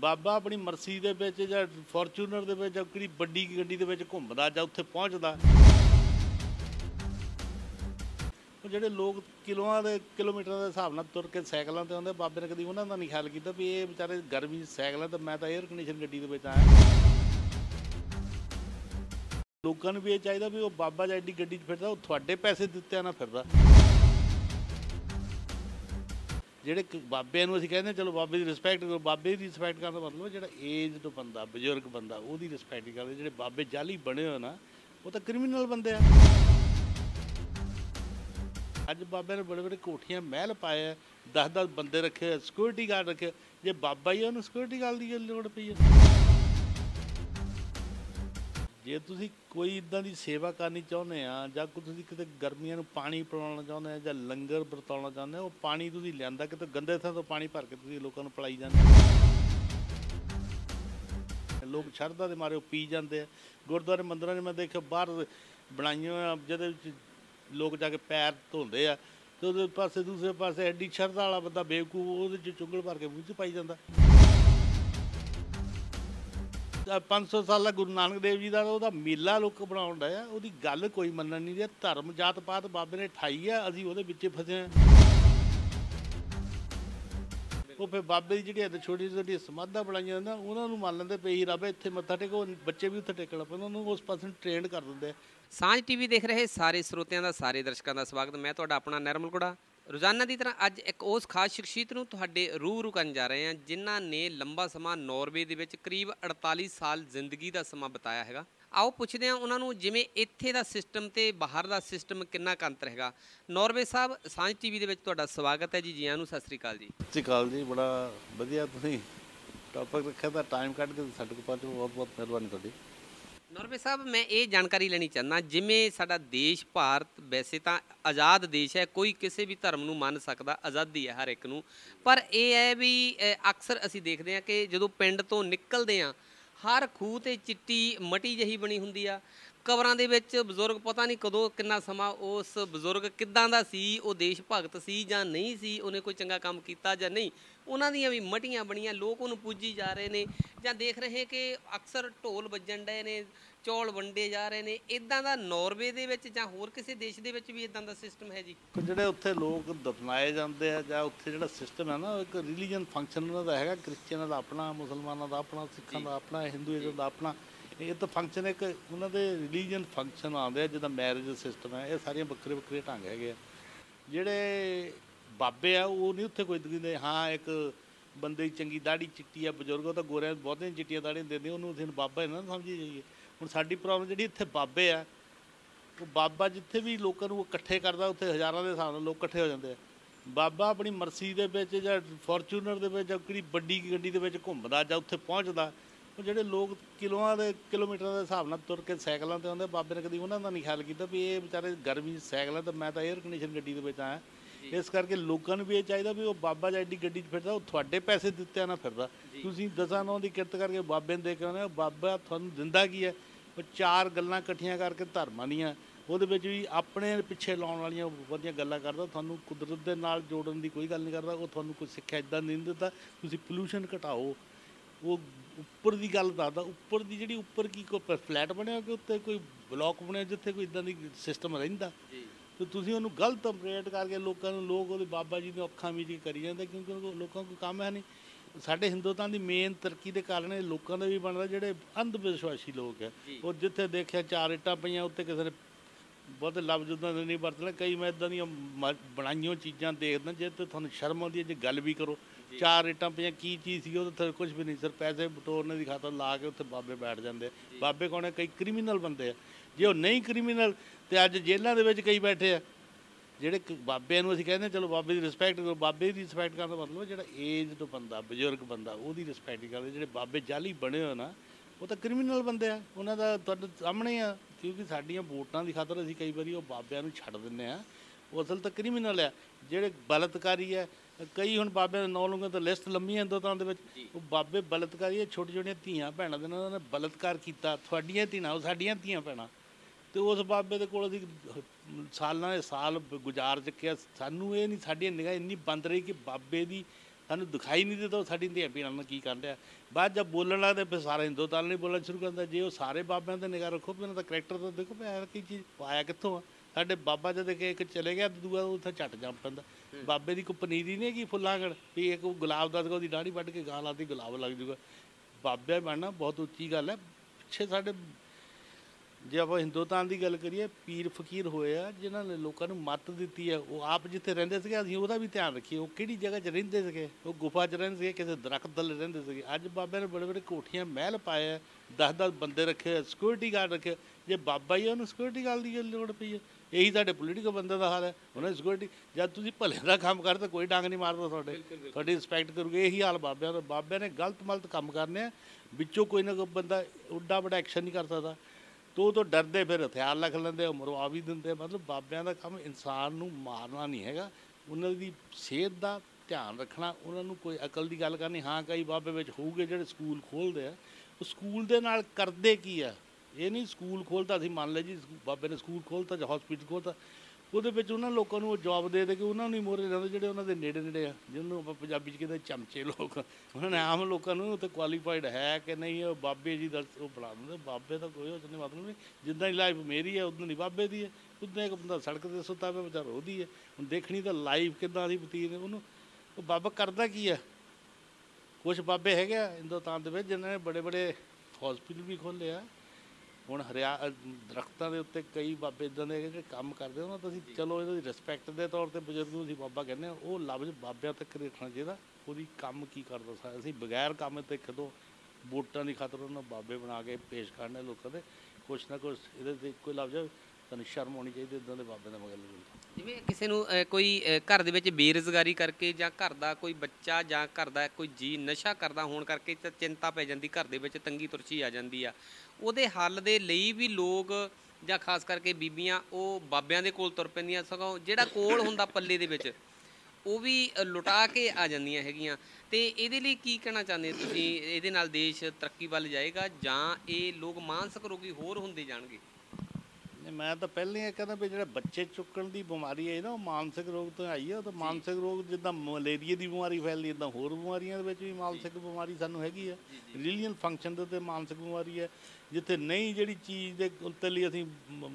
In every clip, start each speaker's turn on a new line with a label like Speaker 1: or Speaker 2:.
Speaker 1: ਬਾਬਾ ਆਪਣੀ ਮਰਸੀ ਦੇ ਵਿੱਚ ਜਾਂ ਫੋਰਚੂਨਰ ਦੇ ਵਿੱਚ ਜਾਂ ਕਿਹੜੀ ਵੱਡੀ ਗੱਡੀ ਦੇ ਵਿੱਚ ਘੁੰਮਦਾ ਜਾਂ ਉੱਥੇ ਪਹੁੰਚਦਾ। ਉਹ ਜਿਹੜੇ ਲੋਕ ਕਿਲੋਆਂ ਦੇ ਕਿਲੋਮੀਟਰਾਂ ਦੇ ਹਿਸਾਬ ਨਾਲ ਤੁਰ ਕੇ ਸਾਈਕਲਾਂ ਤੇ ਆਉਂਦੇ, ਬਾਬੇ ਨੇ ਕਦੀ ਉਹਨਾਂ ਦਾ ਨਹੀਂ ਖਿਆਲ ਕੀਤਾ ਵੀ ਇਹ ਵਿਚਾਰੇ ਗਰਮੀ ਸਾਈਕਲਾਂ ਤੇ ਮੈਂ ਤਾਂ 에ਅਰ ਕੰਡੀਸ਼ਨ ਗੱਡੀ ਦੇ ਵਿੱਚ ਆਇਆ। ਲੋਕਾਂ ਨੂੰ ਵੀ ਇਹ ਚਾਹੀਦਾ ਵੀ ਉਹ ਬਾਬਾ ਜਾਂ ਐਡੀ ਗੱਡੀ 'ਚ ਫਿਰਦਾ, ਉਹ ਤੁਹਾਡੇ ਪੈਸੇ ਦਿੱਤਿਆਂ ਨਾ ਫਿਰਦਾ। ਜਿਹੜੇ ਕ- ਬਾਬਿਆਂ ਨੂੰ ਅਸੀਂ ਕਹਿੰਦੇ ਹਾਂ, ਚਲੋ ਬਾਬੇ ਦੀ ਰਿਸਪੈਕਟ ਕਰੋ ਬਾਬੇ ਦੀ ਰਿਸਪੈਕਟ ਕਰਨ ਦਾ ਮਤਲਬ ਜਿਹੜਾ ਏਜ ਤੋਂ ਬੰਦਾ ਬਜ਼ੁਰਗ ਬੰਦਾ ਉਹਦੀ ਰਿਸਪੈਕਟ ਨਹੀਂ ਕਰਦੇ। ਜਿਹੜੇ ਬਾਬੇ ਜਾਲੀ ਬਣੇ ਹੋਏ ਨਾ ਉਹ ਤਾਂ ਕ੍ਰਿਮੀਨਲ ਬੰਦੇ ਆ। ਅੱਜ ਬਾਬੇ ਨੇ ਬੜੇ ਬੜੇ ਕੋਠੀਆਂ ਮਹਿਲ ਪਾਏ ਆ 10 10 ਬੰਦੇ ਰੱਖੇ ਸਿਕਿਉਰਿਟੀ ਗਾਰਡ ਰੱਖੇ ਜੇ ਬਾਬਾ ਹੀ ਆ, ਉਹਨੂੰ ਸਿਕਿਉਰਿਟੀ ਗਾਰਡ ਦੀ ਲੋੜ ਪਈ ਹੈ ਜੇ ਤੁਸੀਂ ਕੋਈ ਇਦਾਂ ਦੀ ਸੇਵਾ ਕਰਨੀ ਚਾਹੁੰਦੇ ਆ, ਜਾਂ ਕੋਈ ਤੁਸੀਂ ਕਿਤੇ ਗਰਮੀਆਂ ਨੂੰ ਪਾਣੀ ਪਿਲਾਉਣਾ ਚਾਹੁੰਦੇ ਆ, ਜਾਂ ਲੰਗਰ ਵਰਤਾਉਣਾ ਚਾਹੁੰਦੇ ਆ ਉਹ ਪਾਣੀ ਤੁਸੀਂ ਲਿਆਂਦਾ, ਕਿਤੇ ਗੰਦੇ ਥਾਂ ਤੋਂ ਪਾਣੀ ਭਰ ਕੇ ਤੁਸੀਂ ਲੋਕਾਂ ਨੂੰ ਪਿਲਾਈ ਜਾਂਦੇ ਆ। ਲੋਕ ਸ਼ਰਧਾ ਦੇ ਮਾਰੇ ਉਹ ਪੀ ਜਾਂਦੇ ਆ ਗੁਰਦੁਆਰੇ ਮੰਦਰਾਂ 'ਚ ਮੈਂ ਦੇਖਿਆ, ਬਾਹਰ ਬਣਾਈਆਂ ਹੋਈਆਂ, ਜਿਹਦੇ ਵਿੱਚ ਲੋਕ ਜਾ ਕੇ ਪੈਰ ਧੋਂਦੇ ਆ, ਤੇ ਉਹਦੇ ਪਾਸੇ ਦੂਸਰੇ ਪਾਸੇ ਐਡੀ ਸ਼ਰਧਾ ਵਾਲਾ ਬੰਦਾ ਬੇਵਕੂਫ, ਉਹਦੇ 'ਚ ਚੁੰਗਲ ਭਰ ਕੇ ਮੂੰਹ 'ਚ ਪਾਈ ਜਾਂਦਾ 500 ਸਾਲਾ ਗੁਰੂ ਨਾਨਕ ਦੇਵ ਜੀ ਦਾ ਉਹਦਾ ਮੇਲਾ ਲੋਕ ਬਣਾਉਣ ਡਿਆ ਉਹਦੀ ਗੱਲ ਕੋਈ ਮੰਨਣ ਨਹੀਂ ਰਿਹਾ। ਧਰਮ ਜਾਤ ਪਾਤ ਬਾਬੇ ਨੇ ਠਾਈ ਆ, ਅਸੀਂ ਉਹਦੇ ਵਿੱਚ ਫਸੇ ਆ। ਉਹ ਫਿਰ ਬਾਬੇ ਦੀ ਜਿਹੜੀ ਛੋਟੀ ਛੋਟੀ ਸਮਾਧਾਂ ਬਣਾਈਆਂ ਨਾ ਉਹਨਾਂ ਨੂੰ ਮੰਨ ਲੈਂਦੇ ਪਈ ਰੱਬ ਇੱਥੇ ਮੱਥਾ ਟੇਕੋ, ਬੱਚੇ ਵੀ ਉੱਥੇ ਟੇਕਣ ਲੱਗ ਪੈਂਦੇ ਉਹਨਾਂ ਨੂੰ ਉਸ ਪਾਸੇ ਟ੍ਰੇਨ ਕਰ ਦਿੰਦੇ ਆ।
Speaker 2: ਸਾਂਝ ਟੀਵੀ ਦੇਖ ਰਹੇ ਸਾਰੇ ਸਰੋਤਿਆਂ ਦਾ, ਸਾਰੇ ਦਰਸ਼ਕਾਂ ਦਾ ਸਵਾਗਤ। ਮੈਂ ਤੁਹਾਡਾ ਆਪਣਾ ਨਰਮਲ ਗੁੜਾ। ਰੋਜ਼ਾਨਾ ਦੀ ਤਰ੍ਹਾਂ ਅੱਜ ਇੱਕ ਉਸ ਖਾਸ ਸ਼ਖਸੀਅਤ ਨੂੰ ਤੁਹਾਡੇ ਰੂਬਰੂ ਕਰਨ ਜਾ ਰਹੇ ਹਾਂ, ਜਿਨ੍ਹਾਂ ਨੇ ਲੰਬਾ ਸਮਾਂ ਨਾਰਵੇ ਦੇ ਵਿੱਚ ਕਰੀਬ 48 ਸਾਲ ਜ਼ਿੰਦਗੀ ਦਾ ਸਮਾਂ ਬਿਤਾਇਆ ਹੈਗਾ। ਆਓ ਪੁੱਛਦੇ ਹਾਂ ਉਹਨਾਂ ਨੂੰ ਜਿਵੇਂ ਇੱਥੇ ਦਾ ਸਿਸਟਮ ਤੇ ਬਾਹਰ ਦਾ ਸਿਸਟਮ ਕਿੰਨਾ ਕੁ ਅੰਤਰ ਹੈਗਾ। ਨਾਰਵੇ ਸਾਹਿਬ, ਸਾਂਝ ਟੀਵੀ ਦੇ ਵਿੱਚ ਤੁਹਾਡਾ ਸਵਾਗਤ ਹੈ ਜੀ। ਜੀਆਂ ਨੂੰ ਸਤਿ ਸ੍ਰੀ ਅਕਾਲ ਜੀ।
Speaker 1: ਸਤਿ ਸ਼੍ਰੀ ਅਕਾਲ ਜੀ। ਬੜਾ ਵਧੀਆ ਤੁਸੀਂ ਟੌਪਿਕ ਰੱਖਿਆ ਤਾਂ ਟਾਈਮ ਕੱਢ ਕੇ ਸਾਡੇ ਕੋਲ ਪਹੁੰਚੋ। ਬਹੁਤ ਬਹੁਤ ਮਿਹਰਬਾਨੀ ਤੁਹਾਡੀ।
Speaker 2: ਨਰਵੇ ਸਾਹਿਬ, ਮੈਂ ਇਹ ਜਾਣਕਾਰੀ ਲੈਣੀ ਚਾਹੁੰਦਾ, ਜਿਵੇਂ ਸਾਡਾ ਦੇਸ਼ ਭਾਰਤ ਵੈਸੇ ਤਾਂ ਆਜ਼ਾਦ ਦੇਸ਼ ਹੈ, ਕੋਈ ਕਿਸੇ ਵੀ ਧਰਮ ਨੂੰ ਮੰਨ ਸਕਦਾ, ਆਜ਼ਾਦੀ ਹੈ ਹਰ ਇੱਕ ਨੂੰ। ਪਰ ਇਹ ਹੈ ਵੀ ਅਕਸਰ ਅਸੀਂ ਦੇਖਦੇ ਹਾਂ ਕਿ ਜਦੋਂ ਪਿੰਡ ਤੋਂ ਨਿਕਲਦੇ ਹਾਂ, ਹਰ ਖੂਹ ਤੇ ਚਿੱਟੀ ਮਟੀ ਜਹੀ ਬਣੀ ਹੁੰਦੀ ਆ ਕਬਰਾਂ ਦੇ ਵਿੱਚ ਬਜ਼ੁਰਗ ਪਤਾ ਨਹੀਂ ਕਦੋਂ ਕਿੰਨਾ ਸਮਾਂ ਉਸ ਬਜ਼ੁਰਗ ਕਿੱਦਾਂ ਦਾ ਸੀ, ਉਹ ਦੇਸ਼ ਭਗਤ ਸੀ ਜਾਂ ਨਹੀਂ ਸੀ, ਉਹਨੇ ਕੋਈ ਚੰਗਾ ਕੰਮ ਕੀਤਾ ਜਾਂ ਨਹੀਂ। ਉਹਨਾਂ ਦੀਆਂ ਵੀ ਮਟੀਆਂ ਬਣੀਆਂ, ਲੋਕ ਉਹਨੂੰ ਪੂਜੀ ਜਾ ਰਹੇ ਨੇ ਜਾਂ ਦੇਖ ਰਹੇ ਕਿ ਅਕਸਰ ਢੋਲ ਵੱਜਣ ਡਏ ਨੇ, ਚੌਲ ਵੰਡੇ ਜਾ ਰਹੇ ਨੇ। ਇਦਾਂ ਦਾ ਨਾਰਵੇ ਦੇ ਵਿੱਚ ਜਾਂ ਹੋਰ ਕਿਸੇ ਦੇਸ਼ ਦੇ ਵਿੱਚ ਵੀ ਇਦਾਂ ਦਾ ਸਿਸਟਮ ਹੈ ਜੀ?
Speaker 1: ਜਿਹੜੇ ਉੱਥੇ ਲੋਕ ਦਫਨਾਏ ਜਾਂਦੇ ਆ ਜਾਂ ਉੱਥੇ ਜਿਹੜਾ ਸਿਸਟਮ ਹੈ ਨਾ, ਉਹ ਇੱਕ ਰਿਲੀਜੀਅਨ ਫੰਕਸ਼ਨ ਉਹਨਾਂ ਦਾ ਹੈਗਾ ਕ੍ਰਿਸਚੀਅਨਾਂ ਦਾ ਆਪਣਾ, ਮੁਸਲਮਾਨਾਂ ਦਾ ਆਪਣਾ, ਸਿੱਖਾਂ ਦਾ ਆਪਣਾ ਹਿੰਦੂਇਜ਼ਮ ਦਾ ਆਪਣਾ। ਇਹ ਤਾਂ ਫੰਕਸ਼ਨ ਇੱਕ ਉਹਨਾਂ ਦੇ ਰਿਲੀਜੀਅਨ ਫੰਕਸ਼ਨ ਆਉਂਦੇ ਆ, ਜਿੱਦਾਂ ਮੈਰਿਜ ਸਿਸਟਮ ਹੈ, ਇਹ ਸਾਰੀਆਂ ਵੱਖਰੇ ਵੱਖਰੇ ਢੰਗ ਹੈਗੇ ਆ। ਜਿਹੜੇ ਬਾਬੇ ਆ, ਉਹ ਨਹੀਂ ਉੱਥੇ ਕੋਈ ਦਿੰਦੇ ਹਾਂ, ਇੱਕ ਬੰਦੇ ਦੀ ਚੰਗੀ ਦਾੜੀ ਚਿੱਟੀ ਆ, ਬਜ਼ੁਰਗ ਉਹ ਤਾਂ ਗੋਰਿਆਂ ਦੀ ਬਹੁਤੀਆਂ ਚਿੱਟੀਆਂ ਦਾੜੀਆਂ ਦਿੰਦੇ ਉਹਨੂੰ ਅਸੀਂ ਬਾਬਾ ਇਹਨਾਂ ਨੂੰ ਸਮਝੀ ਜਾਈਏ। ਹੁਣ ਸਾਡੀ ਪ੍ਰੋਬਲਮ ਜਿਹੜੀ ਇੱਥੇ ਬਾਬੇ ਆ, ਉਹ ਬਾਬਾ ਜਿੱਥੇ ਵੀ ਲੋਕਾਂ ਨੂੰ ਇਕੱਠੇ ਕਰਦਾ, ਉੱਥੇ ਹਜ਼ਾਰਾਂ ਦੇ ਹਿਸਾਬ ਨਾਲ ਲੋਕ ਇਕੱਠੇ ਹੋ ਜਾਂਦੇ ਆ। ਬਾਬਾ ਆਪਣੀ ਮਰਸੀ ਦੇ ਵਿੱਚ ਜਾਂ ਫੋਰਚੂਨਰ ਦੇ ਵਿੱਚ ਜਾਂ ਕਿਹੜੀ ਵੱਡੀ ਗੱਡੀ ਦੇ ਵਿੱਚ ਘੁੰਮਦਾ ਜਾਂ ਉੱਥੇ ਪਹੁੰਚਦਾ ਉਹ ਜਿਹੜੇ ਲੋਕ ਕਿਲੋਆਂ ਦੇ ਕਿਲੋਮੀਟਰਾਂ ਦੇ ਹਿਸਾਬ ਨਾਲ ਤੁਰ ਕੇ ਸਾਈਕਲਾਂ ਤੇ ਆਉਂਦੇ ਬਾਬੇ ਨੇ ਕਦੀ ਉਹਨਾਂ ਦਾ ਨਹੀਂ ਖਿਆਲ ਕੀਤਾ ਵੀ ਇਹ ਵਿਚਾਰੇ ਗਰਮੀ ਸਾਈਕਲਾਂ ਤੇ ਮੈਂ ਤਾਂ 에ਅਰ ਕੰਡੀਸ਼ਨ ਗੱਡੀ ਦੇ ਵਿੱਚ ਆਇਆ। ਇਸ ਕਰਕੇ ਲੋਕਾਂ ਨੂੰ ਵੀ ਇਹ ਚਾਹੀਦਾ ਵੀ ਉਹ ਬਾਬਾ ਜਾਂ ਐਡੀ ਗੱਡੀ 'ਚ ਫਿਰਦਾ ਉਹ ਤੁਹਾਡੇ ਪੈਸੇ ਦਿੱਤਿਆਂ ਨਾ ਫਿਰਦਾ। ਤੁਸੀਂ ਦਸਾਂ ਨੌਂ ਦੀ ਕਿਰਤ ਕਰਕੇ ਬਾਬੇ ਨੂੰ ਦੇ ਕੇ ਆਉਂਦੇ ਬਾਬਾ ਤੁਹਾਨੂੰ ਦਿੰਦਾ ਕੀ ਹੈ? ਉਹ ਚਾਰ ਗੱਲਾਂ ਇਕੱਠੀਆਂ ਕਰਕੇ ਧਰਮਾਂ ਦੀਆਂ ਉਹਦੇ ਵਿੱਚ ਵੀ ਆਪਣੇ ਪਿੱਛੇ ਲਾਉਣ ਵਾਲੀਆਂ ਵਧੀਆ ਗੱਲਾਂ ਕਰਦਾ ਤੁਹਾਨੂੰ ਕੁਦਰਤ ਦੇ ਨਾਲ ਜੋੜਨ ਦੀ ਕੋਈ ਗੱਲ ਨਹੀਂ ਕਰਦਾ ਉਹ ਤੁਹਾਨੂੰ ਕੋਈ ਸਿੱਖਿਆ ਇਦਾਂ ਨਹੀਂ ਦਿੰਦਾ ਤੁਸੀਂ ਪੋਲੂਸ਼ਨ ਘਟਾਓ। ਉਹ ਉੱਪਰ ਦੀ ਗੱਲ ਦੱਸਦਾ ਉੱਪਰ ਦੀ ਜਿਹੜੀ ਉੱਪਰ ਕੀ ਕੋਈ ਫਲੈਟ ਬਣਿਆ ਕਿ ਉੱਤੇ ਕੋਈ ਬਲਾਕ ਬਣਿਆ ਜਿੱਥੇ ਕੋਈ ਇਦਾਂ ਦੀ ਸਿਸਟਮ ਰਹਿੰਦਾ?
Speaker 2: ਜੀ।
Speaker 1: ਤੇ ਤੁਸੀਂ ਉਹਨੂੰ ਗਲਤ ਅਪਰੇਟ ਕਰਕੇ ਲੋਕਾਂ ਨੂੰ ਲੋਕ ਉਹਦੇ ਬਾਬਾ ਜੀ ਦੀਆਂ ਅੱਖਾਂ ਵਿੱਚ ਹੀ ਕਰੀ ਜਾਂਦੇ ਕਿਉਂਕਿ ਲੋਕਾਂ ਕੋਲ ਕੰਮ ਹੈ ਨਹੀਂ। ਸਾਡੇ ਹਿੰਦੁਸਤਾਨ ਦੀ ਮੇਨ ਤਰੱਕੀ ਦੇ ਕਾਰਨ ਇਹ ਲੋਕਾਂ ਦਾ ਵੀ ਬਣਦਾ ਜਿਹੜੇ ਅੰਧ ਵਿਸ਼ਵਾਸੀ ਲੋਕ ਹੈ। ਉਹ ਜਿੱਥੇ ਦੇਖਿਆ ਚਾਰ ਇੱਟਾਂ ਪਈਆਂ ਉੱਤੇ ਕਿਸੇ ਨੇ ਬਹੁਤ ਲਫ਼ਜ਼ ਉਦਾਂ ਦੇ ਨਹੀਂ ਵਰਤਣਾ। ਕਈ ਮੈਂ ਇਦਾਂ ਦੀਆਂ ਬਣਾਈਆਂ ਚੀਜ਼ਾਂ ਦੇਖਦਾ ਜੇ ਤੇ ਤੁਹਾਨੂੰ ਸ਼ਰਮ ਆਉਂਦੀ ਹੈ ਜੇ ਗੱਲ ਵੀ ਕਰੋ। ਚਾਰ ਇੱਟਾਂ ਪਈਆਂ ਕੀ ਚੀਜ਼ ਸੀ ਉਹ ਤੇ ਕੁਝ ਵੀ ਨਹੀਂ। ਸਿਰ ਪੈਸੇ ਬਟੋਰਨੇ ਦੀ ਖਾਤਰ ਲਾ ਕੇ ਉੱਥੇ ਬਾਬੇ ਬੈਠ ਜਾਂਦੇ। ਬਾਬੇ ਕੌਣ ਹੈ? ਕਈ ਕ੍ਰਿਮੀਨਲ ਬੰਦੇ ਆ। ਜੇ ਉਹ ਨਹੀਂ ਕ੍ਰਿਮੀਨਲ ਤੇ ਅੱਜ ਜੇਲ੍ਹਾਂ ਦੇ ਵਿੱਚ ਕਈ ਬੈਠੇ ਆ। ਜਿਹੜੇ ਬਾਬਿਆਂ ਨੂੰ ਅਸੀਂ ਕਹਿੰਦੇ ਹਾਂ, ਚਲੋ ਬਾਬੇ ਦੀ ਰਿਸਪੈਕਟ ਕਰੋ। ਬਾਬੇ ਦੀ ਰਿਸਪੈਕਟ ਕਰਨ ਦਾ ਮਤਲਬ ਹੈ ਜਿਹੜਾ ਏਜ ਤੋਂ ਬੰਦਾ ਬਜ਼ੁਰਗ ਬੰਦਾ ਉਹਦੀ ਰਿਸਪੈਕਟ ਕਰਦੇ। ਜਿਹੜੇ ਬਾਬੇ ਜਾਲੀ ਬਣੇ ਹੋਏ ਨਾ ਉਹ ਤਾਂ ਕ੍ਰਿਮੀਨਲ ਬੰਦੇ ਆ। ਉਹਨਾਂ ਦਾ ਤੁਹਾਡੇ ਸਾਹਮਣੇ ਆ। ਕਿਉਂਕਿ ਸਾਡੀਆਂ ਵੋਟਾਂ ਦੀ ਖਾਤਰ ਅਸੀਂ ਕਈ ਵਾਰੀ ਉਹ ਬਾਬਿਆਂ ਨੂੰ ਛੱਡ ਦਿੰਦੇ ਆ। ਉਹ ਅਸਲ ਤਾਂ ਕ੍ਰਿਮੀਨਲ ਆ। ਜਿਹੜੇ ਬਲਤਕਾਰੀ ਆ ਕਈ ਹੁਣ ਬਾਬਿਆਂ ਦੇ ਨਾਂ ਲੂੰਗੇ ਤਾਂ ਲਿਸਟ ਲੰਮੀ ਹੈ ਹਿੰਦੁਸਤਾਨ ਦੇ ਵਿੱਚ। ਉਹ ਬਾਬੇ ਬਲਤਕਾਰੀ ਛੋਟੀ ਛੋਟੀਆਂ ਧੀਆਂ ਭੈਣਾਂ ਦੇ ਨਾਲ ਉਹਨਾਂ ਨੇ ਬਲਤਕਾਰ ਕੀਤਾ ਤੁਹਾਡੀਆਂ ਧੀਆਂ ਉਹ ਸਾਡੀਆਂ ਧੀਆਂ ਭੈਣਾਂ। ਤੇ ਉਸ ਬਾਬੇ ਦੇ ਕੋਲ ਅਸੀਂ ਸਾਲਾਂ ਦੇ ਸਾਲ ਗੁਜ਼ਾਰ ਚੁੱਕਿਆ। ਸਾਨੂੰ ਇਹ ਨਹੀਂ ਸਾਡੀ ਨਿਗਾਹ ਇੰਨੀ ਬੰਦ ਰਹੀ ਕਿ ਬਾਬੇ ਦੀ ਸਾਨੂੰ ਦਿਖਾਈ ਨਹੀਂ ਦਿੰਦਾ ਉਹ ਸਾਡੀ ਧੀਆਂ ਭੈਣਾਂ ਨਾਲ ਕੀ ਕਰ ਰਿਹਾ ਬਾਅਦ ਜਦ ਬੋਲਣ ਲੱਗਦੇ ਫਿਰ ਸਾਰੇ ਹਿੰਦੁਸਤਾਨ ਨਹੀਂ ਬੋਲਣਾ ਸ਼ੁਰੂ ਕਰਦਾ ਜੇ ਉਹ ਸਾਰੇ ਬਾਬਿਆਂ ਤੇ ਨਿਗਾਹ ਰੱਖੋ ਵੀ ਉਹਨਾਂ ਦਾ ਕਰੈਕਟਰ ਤਾਂ ਦੇਖੋ ਇਹ ਕੀ ਚੀਜ਼ ਪਾਇਆ ਕਿੱਥੋਂ ਆ? ਸਾਡੇ ਬਾਬਾ ਜਦ ਕਿ ਇੱਕ ਚਲੇ ਗਿਆ ਤੇ ਦੂਆ ਉੱਥੇ ਝੱਟ ਜੰਮ ਪੈਂਦਾ। ਬਾਬੇ ਦੀ ਕੋਈ ਪਨੀਰੀ ਨਹੀਂ ਹੈਗੀ ਫੁੱਲਾਂਗੜ ਵੀ ਇੱਕ ਉਹ ਗੁਲਾਬ ਦਾ ਉਹਦੀ ਦਾੜੀ ਵੱਢ ਕੇ ਗਾਂ ਲਾਤੀ ਗੁਲਾਬ ਲੱਗ ਜੂਗਾ। ਬਾਬੇ ਬਣਨਾ ਬਹੁਤ ਉੱਚੀ ਗੱਲ ਹੈ। ਪਿੱਛੇ ਸਾਡੇ ਜੇ ਆਪਾਂ ਹਿੰਦੁਸਤਾਨ ਦੀ ਗੱਲ ਕਰੀਏ ਪੀਰ ਫਕੀਰ ਹੋਏ ਆ ਜਿਨ੍ਹਾਂ ਨੇ ਲੋਕਾਂ ਨੂੰ ਮੱਤ ਦਿੱਤੀ ਹੈ ਉਹ ਆਪ ਜਿੱਥੇ ਰਹਿੰਦੇ ਸੀਗੇ ਅਸੀਂ ਉਹਦਾ ਵੀ ਧਿਆਨ ਰੱਖੀਏ। ਉਹ ਕਿਹੜੀ ਜਗ੍ਹਾ 'ਚ ਰਹਿੰਦੇ ਸੀਗੇ? ਉਹ ਗੁਫਾ 'ਚ ਰਹਿੰਦੇ ਸੀਗੇ ਕਿਸੇ ਦਰਖਤ ਥੱਲੇ ਰਹਿੰਦੇ ਸੀਗੇ। ਅੱਜ ਬਾਬੇ ਨੇ ਬੜੇ ਬੜੇ ਕੋਠੀਆਂ ਮਹਿਲ ਪਾਏ ਆ 10-10 ਬੰਦੇ ਰੱਖੇ ਸਿਕਿਉਰਿਟੀ ਗਾਰਡ ਰੱਖੇ ਜੇ ਬਾਬਾ ਹੀ ਆ, ਉਹਨੂੰ ਸਿਕਿਉਰਿਟੀ ਗਾਰਡ ਦੀ ਲੋੜ ਪਈ ਹੈ ਇਹੀ ਸਾਡੇ ਪੋਲੀਟੀਕਲ ਬੰਦੇ ਦਾ ਹਾਲ ਹੈ। ਉਹਨਾਂ ਸਿਕਿਉਰਿਟੀ ਜਦ ਤੁਸੀਂ ਭਲੇ ਦਾ ਕੰਮ ਕਰਦੇ ਕੋਈ ਡੰਗ ਨਹੀਂ ਮਾਰਦਾ ਤੁਹਾਡੇ। ਤੁਹਾਡੀ ਰਿਸਪੈਕਟ ਕਰੂਗੇ ਇਹੀ ਹਾਲ ਬਾਬਿਆਂ ਦਾ। ਬਾਬਿਆਂ ਨੇ ਗਲਤ ਮਲਤ ਕੰਮ ਕਰਨੇ ਆ। ਵਿੱਚੋਂ ਕੋਈ ਨਾ ਕੋਈ ਬੰਦਾ ਉੱਡਾ ਬੜਾ ਐਕਸ਼ਨ ਨਹੀਂ ਕਰ ਸਕਦਾ। ਤੋ ਉਹ ਤੋਂ ਡਰਦੇ ਫਿਰ ਹਥਿਆਰ ਰੱਖ ਲੈਂਦੇ ਮਰਵਾ ਵੀ ਦਿੰਦੇ। ਮਤਲਬ ਬਾਬਿਆਂ ਦਾ ਕੰਮ ਇਨਸਾਨ ਨੂੰ ਮਾਰਨਾ ਨਹੀਂ ਹੈਗਾ। ਉਹਨਾਂ ਦੀ ਸਿਹਤ ਦਾ ਧਿਆਨ ਰੱਖਣਾ ਉਹਨਾਂ ਨੂੰ ਕੋਈ ਅਕਲ ਦੀ ਗੱਲ ਕਰਨੀ। ਹਾਂ ਕਈ ਬਾਬੇ ਵਿੱਚ ਹੋਊਗੇ ਜਿਹੜੇ ਸਕੂਲ ਖੋਲਦੇ ਆ। ਉਹ ਸਕੂਲ ਦੇ ਨਾਲ ਕਰਦੇ ਕੀ ਆ? ਇਹ ਨਹੀਂ ਸਕੂਲ ਖੋਲਤਾ, ਅਸੀਂ ਮੰਨ ਲਿਆ ਜੀ ਬਾਬੇ ਨੇ ਸਕੂਲ ਖੋਲਤਾ ਜਾਂ ਹਸਪੀਟਲ ਖੋਲਤਾ। ਉਹਦੇ ਵਿੱਚ ਉਹਨਾਂ ਲੋਕਾਂ ਨੂੰ ਉਹ ਜਵਾਬ ਦੇ ਦੇ ਕਿ ਉਹਨਾਂ ਨੂੰ ਹੀ ਮੋਰੇ ਰਹਿੰਦੇ ਜਿਹੜੇ ਉਹਨਾਂ ਦੇ ਨੇੜੇ ਨੇੜੇ ਆ, ਜਿਹਨੂੰ ਆਪਾਂ ਪੰਜਾਬੀ 'ਚ ਕਹਿੰਦੇ ਚਮਚੇ ਲੋਕ। ਉਹਨਾਂ ਨੇ ਆਮ ਲੋਕਾਂ ਨੂੰ ਉੱਥੇ ਕੁਆਲੀਫਾਈਡ ਹੈ ਕਿ ਨਹੀਂ, ਉਹ ਬਾਬੇ ਜੀ ਦਾ ਉਹ ਬਣਾ ਦਿੰਦੇ। ਬਾਬੇ ਦਾ ਕੋਈ ਉਸ ਨੇ ਮਤਲਬ ਨਹੀਂ, ਜਿੱਦਾਂ ਹੀ ਲਾਈਫ ਮੇਰੀ ਹੈ, ਉਦਾਂ ਦੀ ਬਾਬੇ ਦੀ ਹੈ। ਉਦਾਂ ਇੱਕ ਬੰਦਾ ਸੜਕ ਤੇ ਸੁੱਤਾ ਪਿਆ, ਵਿਚਾਰਾ ਉਹਦੀ ਹੈ। ਹੁਣ ਦੇਖਣੀ ਤਾਂ ਲਾਈਫ ਕਿੱਦਾਂ ਦੀ ਬਤੀਤ ਉਹਨੂੰ। ਉਹ ਬਾਬਾ ਕਰਦਾ ਕੀ ਹੈ? ਕੁਝ ਬਾਬੇ ਹੈਗੇ ਆ ਹਿੰਦੁਸਤਾਨ ਦੇ ਵਿੱਚ ਜਿਨ੍ਹਾਂ ਨੇ ਬੜੇ ਬੜੇ ਹਸਪੀਟਲ ਵੀ ਖੋਲ੍ਹੇ ਆ। ਹੁਣ ਹਰਿਆ ਦਰਖਤਾਂ ਦੇ ਉੱਤੇ ਕਈ ਬਾਬੇ ਇਦਾਂ ਦੇ ਜਿਹੜੇ ਕੰਮ ਕਰਦੇ ਉਹਨਾਂ ਤਾਂ ਅਸੀਂ ਚਲੋ ਇਹਦੀ ਰਿਸਪੈਕਟ ਦੇ ਤੌਰ ਤੇ ਬਜ਼ੁਰਗ ਨੂੰ ਅਸੀਂ ਬਾਬਾ ਕਹਿੰਦੇ ਆ ਉਹ ਲਫ਼ਜ਼ ਬਾਬਿਆਂ ਤੱਕ ਰੱਖਣਾ ਚਾਹੀਦਾ ਉਹਦੀ ਕੰਮ ਕੀ ਕਰਦਾ ਸਾ ਅਸੀਂ ਬਗੈਰ ਕੰਮ ਤੇ ਕਦੋਂ ਵੋਟਾਂ ਦੀ ਖਾਤਰ ਉਹਨਾਂ ਬਾਬੇ ਬਣਾ ਕੇ ਪੇਸ਼ ਕਰਨੇ ਲੋਕਾਂ ਦੇ ਕੁਛ ਨਾ ਕੁਛ ਇਹਦੇ ਤੇ ਕੋਈ ਲਫ਼ਜ਼ ਤੁਹਾਨੂੰ ਸ਼ਰਮ ਆਉਣੀ ਚਾਹੀਦੀ ਇਦਾਂ ਦੇ ਬਾਬੇ ਦਾ ਮਗਰ ਲੱਗਣ
Speaker 2: ਜਿਵੇਂ ਕਿਸੇ ਨੂੰ ਅਹ, ਕੋਈ ਅਹ, ਘਰ ਦੇ ਵਿੱਚ ਬੇਰੁਜ਼ਗਾਰੀ ਕਰਕੇ ਜਾਂ ਘਰ ਦਾ ਕੋਈ ਬੱਚਾ ਜਾਂ ਘਰ ਦਾ ਕੋਈ ਜੀ ਨਸ਼ਾ ਕਰਦਾ ਹੋਣ ਕਰਕੇ ਤਾਂ ਚਿੰਤਾ ਪੈ ਜਾਂਦੀ ਘਰ ਦੇ ਵਿੱਚ ਤੰਗੀ ਤੁਰਸੀ ਆ ਜਾਂਦੀ ਆ। ਉਹਦੇ ਹੱਲ ਦੇ ਲਈ ਵੀ ਲੋਕ ਜਾਂ ਖਾਸ ਕਰਕੇ ਬੀਬੀਆਂ ਉਹ ਬਾਬਿਆਂ ਦੇ ਕੋਲ ਤੁਰ ਪੈਂਦੀਆਂ ਸਗੋਂ ਜਿਹੜਾ ਕੋਲ ਹੁੰਦਾ ਪੱਲੇ ਦੇ ਵਿੱਚ ਉਹ ਵੀ ਅ, ਲੁਟਾ ਕੇ ਆ ਜਾਂਦੀਆਂ ਹੈਗੀਆਂ। ਤੇ ਇਹਦੇ ਲਈ ਕੀ ਕਹਿਣਾ ਚਾਹੁੰਦੇ ਹੋ ਤੁਸੀਂ? ਇਹਦੇ ਨਾਲ ਦੇਸ਼ ਤਰੱਕੀ ਵੱਲ ਜਾਏਗਾ ਜਾਂ ਇਹ ਲੋਕ ਮਾਨਸਿਕ ਰੋਗੀ ਹੋਰ ਹੁੰਦੇ ਜਾਣਗੇ?
Speaker 1: ਨਹੀਂ ਮੈਂ ਤਾਂ ਪਹਿਲਾਂ ਹੀ ਕਹਿੰਦਾ ਵੀ ਜਿਹੜੇ ਬੱਚੇ ਚੁੱਕਣ ਦੀ ਬਿਮਾਰੀ ਹੈ ਨਾ ਉਹ ਮਾਨਸਿਕ ਰੋਗ ਤੋਂ ਆਈ ਹੈ ਉਹ ਤਾਂ ਮਾਨਸਿਕ ਰੋਗ ਜਿੱਦਾਂ ਮਲੇਰੀਆ ਦੀ ਬਿਮਾਰੀ ਫੈਲਦੀ ਇਦਾਂ ਹੋਰ ਬਿਮਾਰੀਆਂ ਦੇ ਵਿੱਚ ਵੀ ਮਾਨਸਿਕ ਬਿਮਾਰੀ ਸਾਨੂੰ ਹੈਗੀ ਹੈ ਰਿਲੀਜੀਅਨ ਫੰਕਸ਼ਨ ਦੇ ਉੱਤੇ ਮਾਨਸਿਕ ਬਿਮਾਰੀ ਹੈ। ਜਿੱਥੇ ਨਹੀਂ ਜਿਹੜੀ ਚੀਜ਼ ਦੇ ਉੱਤੇ ਲਈ ਅਸੀਂ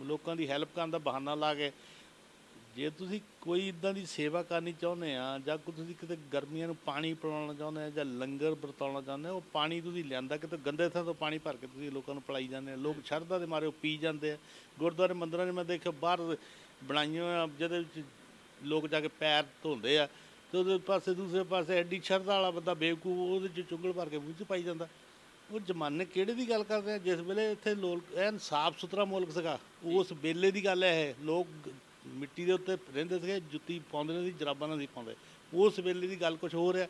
Speaker 1: ਲੋਕਾਂ ਦੀ ਹੈਲਪ ਕਰਨ ਦਾ ਬਹਾਨਾ ਲਾ ਕੇ ਜੇ ਤੁਸੀਂ ਕੋਈ ਇਦਾਂ ਦੀ ਸੇਵਾ ਕਰਨੀ ਚਾਹੁੰਦੇ ਆ, ਜਾਂ ਕੋਈ ਤੁਸੀਂ ਕਿਤੇ ਗਰਮੀਆਂ ਨੂੰ ਪਾਣੀ ਪਿਲਾਉਣਾ ਚਾਹੁੰਦੇ ਆ, ਜਾਂ ਲੰਗਰ ਵਰਤਾਉਣਾ ਚਾਹੁੰਦੇ ਆ ਉਹ ਪਾਣੀ ਤੁਸੀਂ ਲਿਆਂਦਾ ਕਿਤੇ ਗੰਦੇ ਥਾਂ ਤੋਂ ਪਾਣੀ ਭਰ ਕੇ ਤੁਸੀਂ ਲੋਕਾਂ ਨੂੰ ਪਿਲਾਈ ਜਾਂਦੇ ਆ। ਲੋਕ ਸ਼ਰਧਾ ਦੇ ਮਾਰੇ ਉਹ ਪੀ ਜਾਂਦੇ ਆ। ਗੁਰਦੁਆਰੇ ਮੰਦਰਾਂ 'ਚ ਮੈਂ ਦੇਖਿਆ ਬਾਹਰ ਬਣਾਈਆਂ ਜਿਹਦੇ ਵਿੱਚ ਲੋਕ ਜਾ ਕੇ ਪੈਰ ਧੋਂਦੇ ਆ ਤੇ ਉਹਦੇ ਪਾਸੇ ਦੂਸਰੇ ਪਾਸੇ ਐਡੀ ਸ਼ਰਧਾ ਵਾਲਾ ਬੰਦਾ ਬੇਵਕੂਫ ਉਹਦੇ 'ਚ ਚੁੰਗਲ ਭਰ ਕੇ ਮੂੰਹ 'ਚ ਪਾਈ ਜਾਂਦਾ। ਉਹ ਜ਼ਮਾਨੇ ਕਿਹੜੇ ਦੀ ਗੱਲ ਕਰਦੇ ਆ? ਜਿਸ ਵੇਲੇ ਇੱਥੇ ਲੋਕ ਐਨ ਸਾਫ਼ ਸੁਥਰਾ ਮੁਲਕ ਸੀਗਾ, ਉਸ ਵੇਲੇ ਦੀ ਗੱਲ ਹੈ। ਇਹ ਲੋਕ ਮਿੱਟੀ ਦੇ ਉੱਤੇ ਰਹਿੰਦੇ ਸੀਗੇ ਜੁੱਤੀ ਪਾਉਂਦੇ ਨੇ ਸੀ ਜਰਾਬਾਂ ਨਾਲ ਸੀ ਪਾਉਂਦੇ। ਉਸ ਵੇਲੇ ਦੀ ਗੱਲ ਕੁਝ ਹੋਰ ਹੈ।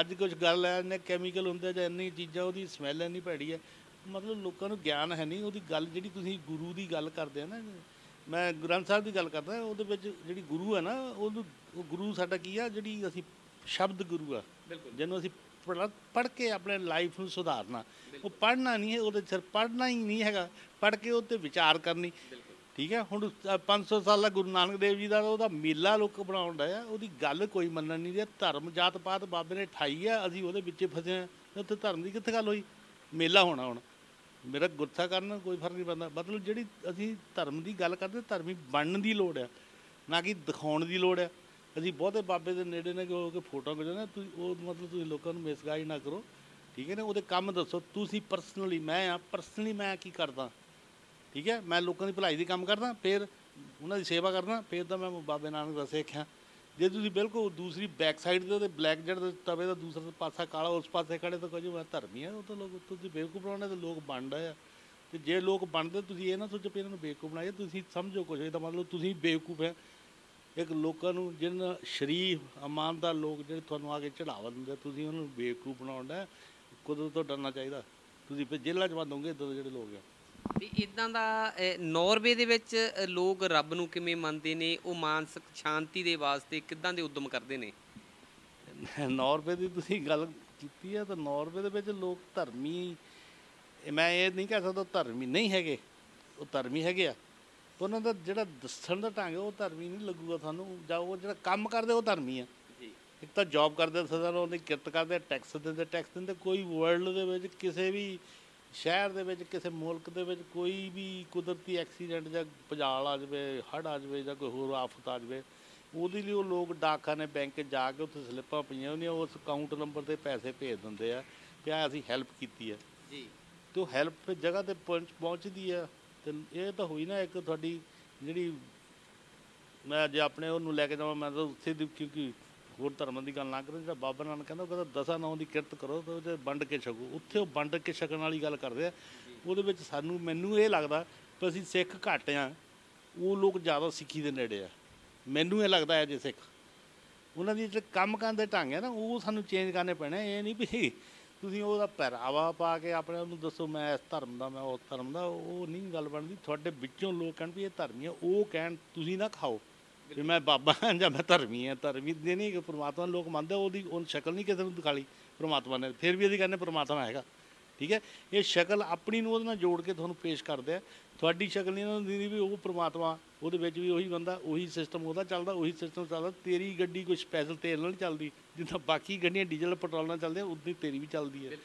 Speaker 1: ਅੱਜ ਕੁਝ ਗੱਲ ਹੈ ਨੇ ਕੈਮੀਕਲ ਹੁੰਦੇ ਜਾਂ ਇੰਨੀ ਚੀਜ਼ਾਂ ਉਹਦੀ ਸਮੈਲ ਇੰਨੀ ਭੈੜੀ ਹੈ। ਮਤਲਬ ਲੋਕਾਂ ਨੂੰ ਗਿਆਨ ਹੈ ਨਹੀਂ ਉਹਦੀ ਗੱਲ ਜਿਹੜੀ ਤੁਸੀਂ ਗੁਰੂ ਦੀ ਗੱਲ ਕਰਦੇ ਆ ਨਾ ਮੈਂ ਗ੍ਰੰਥ ਸਾਹਿਬ ਦੀ ਗੱਲ ਕਰਦਾ ਉਹਦੇ ਵਿੱਚ ਜਿਹੜੀ ਗੁਰੂ ਹੈ ਨਾ ਉਹਨੂੰ ਉਹ ਗੁਰੂ ਸਾਡਾ ਕੀ ਆ ਜਿਹੜੀ ਅਸੀਂ ਸ਼ਬਦ ਗੁਰੂ ਆ ਜਿਹਨੂੰ ਅਸੀਂ ਪੜ੍ਹ ਕੇ ਆਪਣੇ ਲਾਈਫ ਨੂੰ ਸੁਧਾਰਨਾ। ਉਹ ਪੜ੍ਹਨਾ ਨਹੀਂ ਹੈ ਉਹਦੇ ਸਿਰ ਪੜ੍ਹਨਾ ਹੀ ਨਹੀਂ ਹੈਗਾ। ਪੜ੍ਹ ਕੇ ਉਹ 'ਤੇ ਵਿਚਾਰ ਕਰਨੀ। ਠੀਕ ਹੈ? ਹੁਣ ਅ, 500 ਸਾਲਾ ਗੁਰੂ ਨਾਨਕ ਦੇਵ ਜੀ ਦਾ ਉਹਦਾ ਮੇਲਾ ਲੋਕ ਬਣਾਉਣ ਦਾ ਆ ਉਹਦੀ ਗੱਲ ਕੋਈ ਮੰਨਣ ਨਹੀਂ ਰਿਹਾ ਧਰਮ ਜਾਤ ਪਾਤ ਬਾਬੇ ਨੇ ਠਾਈ ਆ ਅਸੀਂ ਉਹਦੇ ਵਿੱਚ ਫਸੇ ਆ। ਉੱਥੇ ਧਰਮ ਦੀ ਕਿੱਥੇ ਗੱਲ ਹੋਈ? ਮੇਲਾ ਹੋਣਾ ਹੁਣ। ਮੇਰਾ ਗੁੱਸਾ ਕਰਨ ਕੋਈ ਫ਼ਰਕ ਨਹੀਂ ਪੈਂਦਾ। ਮਤਲਬ ਜਿਹੜੀ ਅਸੀਂ ਧਰਮ ਦੀ ਗੱਲ ਕਰਦੇ ਧਰਮੀ ਬਣਨ ਦੀ ਲੋੜ ਆ ਨਾ ਕਿ ਦਿਖਾਉਣ ਦੀ ਲੋੜ ਆ। ਅਸੀਂ ਬਹੁਤੇ ਬਾਬੇ ਦੇ ਨੇੜੇ ਨੇ ਹੋ ਕੇ ਫੋਟੋ ਖਿਚਾਉਂਦੇ ਤੁਸੀਂ ਉਹ ਮਤਲਬ ਤੁਸੀਂ ਲੋਕਾਂ ਨੂੰ ਮਿਸਗਾਈਡ ਨਾ ਕਰੋ। ਠੀਕ ਹੈ ਨਾ? ਉਹਦੇ ਕੰਮ ਦੱਸੋ। ਤੁਸੀਂ ਪਰਸਨਲੀ ਮੈਂ ਆ ਪਰਸਨਲੀ ਮੈਂ ਕੀ ਕਰਦਾ? ਠੀਕ ਹੈ, ਮੈਂ ਲੋਕਾਂ ਦੀ ਭਲਾਈ ਦੀ ਕੰਮ ਕਰਦਾ, ਫਿਰ ਉਹਨਾਂ ਦੀ ਸੇਵਾ ਕਰਦਾ, ਫਿਰ ਤਾਂ ਮੈਂ ਬਾਬੇ ਨਾਨਕ ਦਾ ਸਿੱਖਿਆ ਜੇ ਤੁਸੀਂ ਬਿਲਕੁਲ ਦੂਸਰੀ ਬੈਕ ਸਾਈਡ ਦੇ ਉਹਦੇ ਬਲੈਕ ਜੜ ਤਵੇ ਦਾ ਦੂਸਰਾ ਪਾਸਾ ਕਾਲਾ ਉਸ ਪਾਸੇ ਖੜੇ, ਤਾਂ ਕਹੋ ਮੈਂ ਧਰਮੀ ਆ ਉਹ ਤਾਂ ਲੋਕ, ਤੁਸੀਂ ਬੇਵਕੂਫ ਬਣਾਉਣੇ ਤੇ ਲੋਕ ਬਣ ਰਹੇ ਆ। ਤੇ ਜੇ ਲੋਕ ਬਣਦੇ, ਤੁਸੀਂ ਇਹ ਨਾ ਸੋਚੋ ਵੀ ਇਹਨਾਂ ਨੂੰ ਬੇਵਕੂਫ ਬਣਾਇਆ ਤੁਸੀਂ ਸਮਝੋ ਕੁਝ ਇਹਦਾ ਮਤਲਬ ਤੁਸੀਂ ਬੇਵਕੂਫ ਹੈ। ਇੱਕ ਲੋਕਾਂ ਨੂੰ ਜਿਹਨਾਂ ਸ਼ਰੀਫ, ਇਮਾਨਦਾਰ ਲੋਕ ਜਿਹੜੇ ਤੁਹਾਨੂੰ ਆ ਕੇ ਚੜਾਵਾ ਦਿੰਦੇ ਤੁਸੀਂ ਉਹਨਾਂ ਨੂੰ ਬੇਵਕੂਫ ਬਣਾਉਂਦਾ ਕੁਦਰਤ ਤੋਂ ਡਰਨਾ ਚਾਹੀਦਾ? ਤੁਸੀਂ ਫਿਰ ਜੇਲ੍ਹਾਂ ਚ ਬੰਦ ਹੋਗੇ ਇਦਾਂ ਦੇ ਜਿਹੜੇ ਲੋਕ ਆ।
Speaker 2: ਵੀ ਇਦਾਂ ਦਾ ਨਾਰਵੇ ਦੇ ਵਿੱਚ ਲੋਕ ਰੱਬ ਨੂੰ ਕਿਵੇਂ ਮੰਨਦੇ ਨੇ ਉਹ ਮਾਨਸਿਕ ਸ਼ਾਂਤੀ ਦੇ ਵਾਸਤੇ ਕਿੱਦਾਂ ਦੇ ਉਦਮ ਕਰਦੇ ਨੇ?
Speaker 1: ਨਾਰਵੇ ਦੀ ਤੁਸੀਂ ਗੱਲ ਕੀਤੀ ਹੈ ਤਾਂ ਨਾਰਵੇ ਦੇ ਵਿੱਚ ਲੋਕ ਧਰਮੀ ਮੈਂ ਇਹ ਨਹੀਂ ਕਹਿ ਸਕਦਾ ਧਰਮੀ ਨਹੀਂ ਹੈਗੇ ਉਹ ਧਰਮੀ ਹੈਗੇ ਆ। ਉਹਨਾਂ ਦਾ ਜਿਹੜਾ ਦੱਸਣ ਦਾ ਢੰਗ ਉਹ ਧਰਮੀ ਨਹੀਂ ਲੱਗੂਗਾ ਤੁਹਾਨੂੰ ਜਾਂ ਉਹ ਜਿਹੜਾ ਕੰਮ ਕਰਦੇ ਉਹ ਧਰਮੀ ਆ।
Speaker 2: ਜੀ।
Speaker 1: ਇੱਕ ਤਾਂ ਜੌਬ ਕਰਦੇ ਸਦਾ ਨੂੰ ਉਹਦੀ ਕਿਰਤ ਕਰਦੇ ਟੈਕਸ ਦਿੰਦੇ ਟੈਕਸ ਦਿੰਦੇ ਕੋਈ ਵਰਲਡ ਦੇ ਵਿੱਚ ਕਿਸੇ ਵੀ ਸ਼ਹਿਰ ਦੇ ਵਿੱਚ ਕਿਸੇ ਮੁਲਕ ਦੇ ਵਿੱਚ ਕੋਈ ਵੀ ਕੁਦਰਤੀ ਐਕਸੀਡੈਂਟ ਜਾਂ ਭੁਚਾਲ ਆ ਜਾਵੇ ਹੜ੍ਹ ਆ ਜਾਵੇ ਜਾਂ ਕੋਈ ਹੋਰ ਆਫਤ ਆ ਜਾਵੇ ਉਹਦੇ ਲਈ ਉਹ ਲੋਕ ਡਾਕਖਾਨੇ ਬੈਂਕ ਜਾ ਕੇ ਉੱਥੇ ਸਲਿੱਪਾਂ ਪਈਆਂ ਹੁੰਦੀਆਂ ਉਸ ਅਕਾਊਂਟ ਨੰਬਰ ਤੇ ਪੈਸੇ ਭੇਜ ਦਿੰਦੇ ਆ ਕਿ ਆ ਅਸੀਂ ਹੈਲਪ ਕੀਤੀ ਹੈ
Speaker 2: ਜੀ।
Speaker 1: ਤੇ ਉਹ ਹੈਲਪ ਜਗ੍ਹਾ ਤੇ ਪਹੁੰਚ- ਪਹੁੰਚਦੀ ਆ ਤੇ ਇਹ ਤਾਂ ਹੋਈ ਨਾ ਇੱਕ ਤੁਹਾਡੀ ਜਿਹੜੀ ਮੈਂ ਜੇ ਆਪਣੇ ਉਹਨੂੰ ਲੈ ਕੇ ਜਾਵਾਂ ਮੈਂ ਤਾਂ ਉੱਥੇ ਦੀ ਕਿਉਂਕਿ ਹੋਰ ਧਰਮਾਂ ਦੀ ਗੱਲ ਨਾ ਕਰਾਂ, ਜਿਹੜਾ ਬਾਬਾ ਨਾਨਕ ਕਹਿੰਦਾ ਉਹ ਕਹਿੰਦਾ ਦਸਾਂ ਨੌਂ ਦੀ ਕਿਰਤ ਕਰੋ ਤੇ ਉਹਦੇ ਵੰਡ ਕੇ ਛਕੋ। ਉੱਥੇ ਉਹ ਵੰਡ ਕੇ ਛਕਣ ਵਾਲੀ ਗੱਲ ਕਰਦੇ ਆ। ਉਹਦੇ ਵਿੱਚ ਸਾਨੂੰ, ਮੈਨੂੰ ਇਹ ਲੱਗਦਾ ਕਿ ਅਸੀਂ ਸਿੱਖ ਘੱਟ ਆ, ਉਹ ਲੋਕ ਜ਼ਿਆਦਾ ਸਿੱਖੀ ਦੇ ਨੇੜੇ ਆ। ਮੈਨੂੰ ਇਹ ਲੱਗਦਾ ਹੈ ਜੇ ਸਿੱਖ। ਉਹਨਾਂ ਦੀ ਜਿਹੜੇ ਕੰਮ ਕਰਨ ਦੇ ਢੰਗ ਹੈ ਨਾ, ਉਹ ਸਾਨੂੰ ਚੇਂਜ ਕਰਨੇ ਪੈਣੇ ਇਹ ਨਹੀਂ ਵੀ ਤੁਸੀਂ ਉਹਦਾ ਪਹਿਰਾਵਾ ਪਾ ਕੇ ਆਪਣੇ ਨੂੰ ਦੱਸੋ, ਮੈਂ ਇਸ ਧਰਮ ਦਾ, ਮੈਂ ਉਸ ਧਰਮ ਦਾ, ਉਹ ਨਹੀਂ ਗੱਲ ਬਣਦੀ। ਤੁਹਾਡੇ ਵਿੱਚੋਂ ਲੋਕ ਕਹਿਣ ਵੀ ਇਹ ਧਰਮੀ ਆ, ਉਹ ਕਹਿਣ, ਤੁਸੀਂ ਨਾ ਖਾਓ। ਵੀ ਮੈਂ ਬਾਬਾ ਹਾਂ ਜਾਂ ਮੈਂ ਧਰਮੀ ਆ ਧਰਮੀ ਦੇ ਨਹੀਂ ਕਿ ਪ੍ਰਮਾਤਮਾ ਨੂੰ ਲੋਕ ਮੰਨਦੇ ਉਹਦੀ ਉਹ ਸ਼ਕਲ ਨਹੀਂ ਕਿਸੇ ਨੂੰ ਦਿਖਾਲੀ ਪ੍ਰਮਾਤਮਾ ਨੇ। ਫਿਰ ਵੀ ਅਸੀਂ ਕਹਿੰਦੇ ਪ੍ਰਮਾਤਮਾ ਹੈਗਾ। ਠੀਕ ਹੈ? ਇਹ ਸ਼ਕਲ ਆਪਣੀ ਨੂੰ ਉਹਦੇ ਨਾਲ ਜੋੜ ਕੇ ਤੁਹਾਨੂੰ ਪੇਸ਼ ਕਰਦੇ ਆ। ਤੁਹਾਡੀ ਸ਼ਕਲ ਨਹੀਂ ਉਹਨਾਂ ਨੂੰ ਵੀ ਉਹ ਪ੍ਰਮਾਤਮਾ, ਉਹਦੇ ਵਿੱਚ ਵੀ ਉਹੀ ਬੰਦਾ, ਉਹੀ ਸਿਸਟਮ ਉਹਦਾ ਚੱਲਦਾ, ਉਹੀ ਸਿਸਟਮ ਚੱਲਦਾ। ਤੇਰੀ ਗੱਡੀ ਕੋਈ ਸਪੈਸ਼ਲ ਤੇਲ ਨਾਲ ਚੱਲਦੀ, ਜਿੱਦਾਂ ਬਾਕੀ ਗੱਡੀਆਂ ਡੀਜ਼ਲ ਪੈਟਰੋਲ ਨਾਲ ਚੱਲਦੀਆਂ, ਉਦਾਂ ਹੀ ਤੇਰੀ ਵੀ ਚੱਲਦੀ ਹੈ।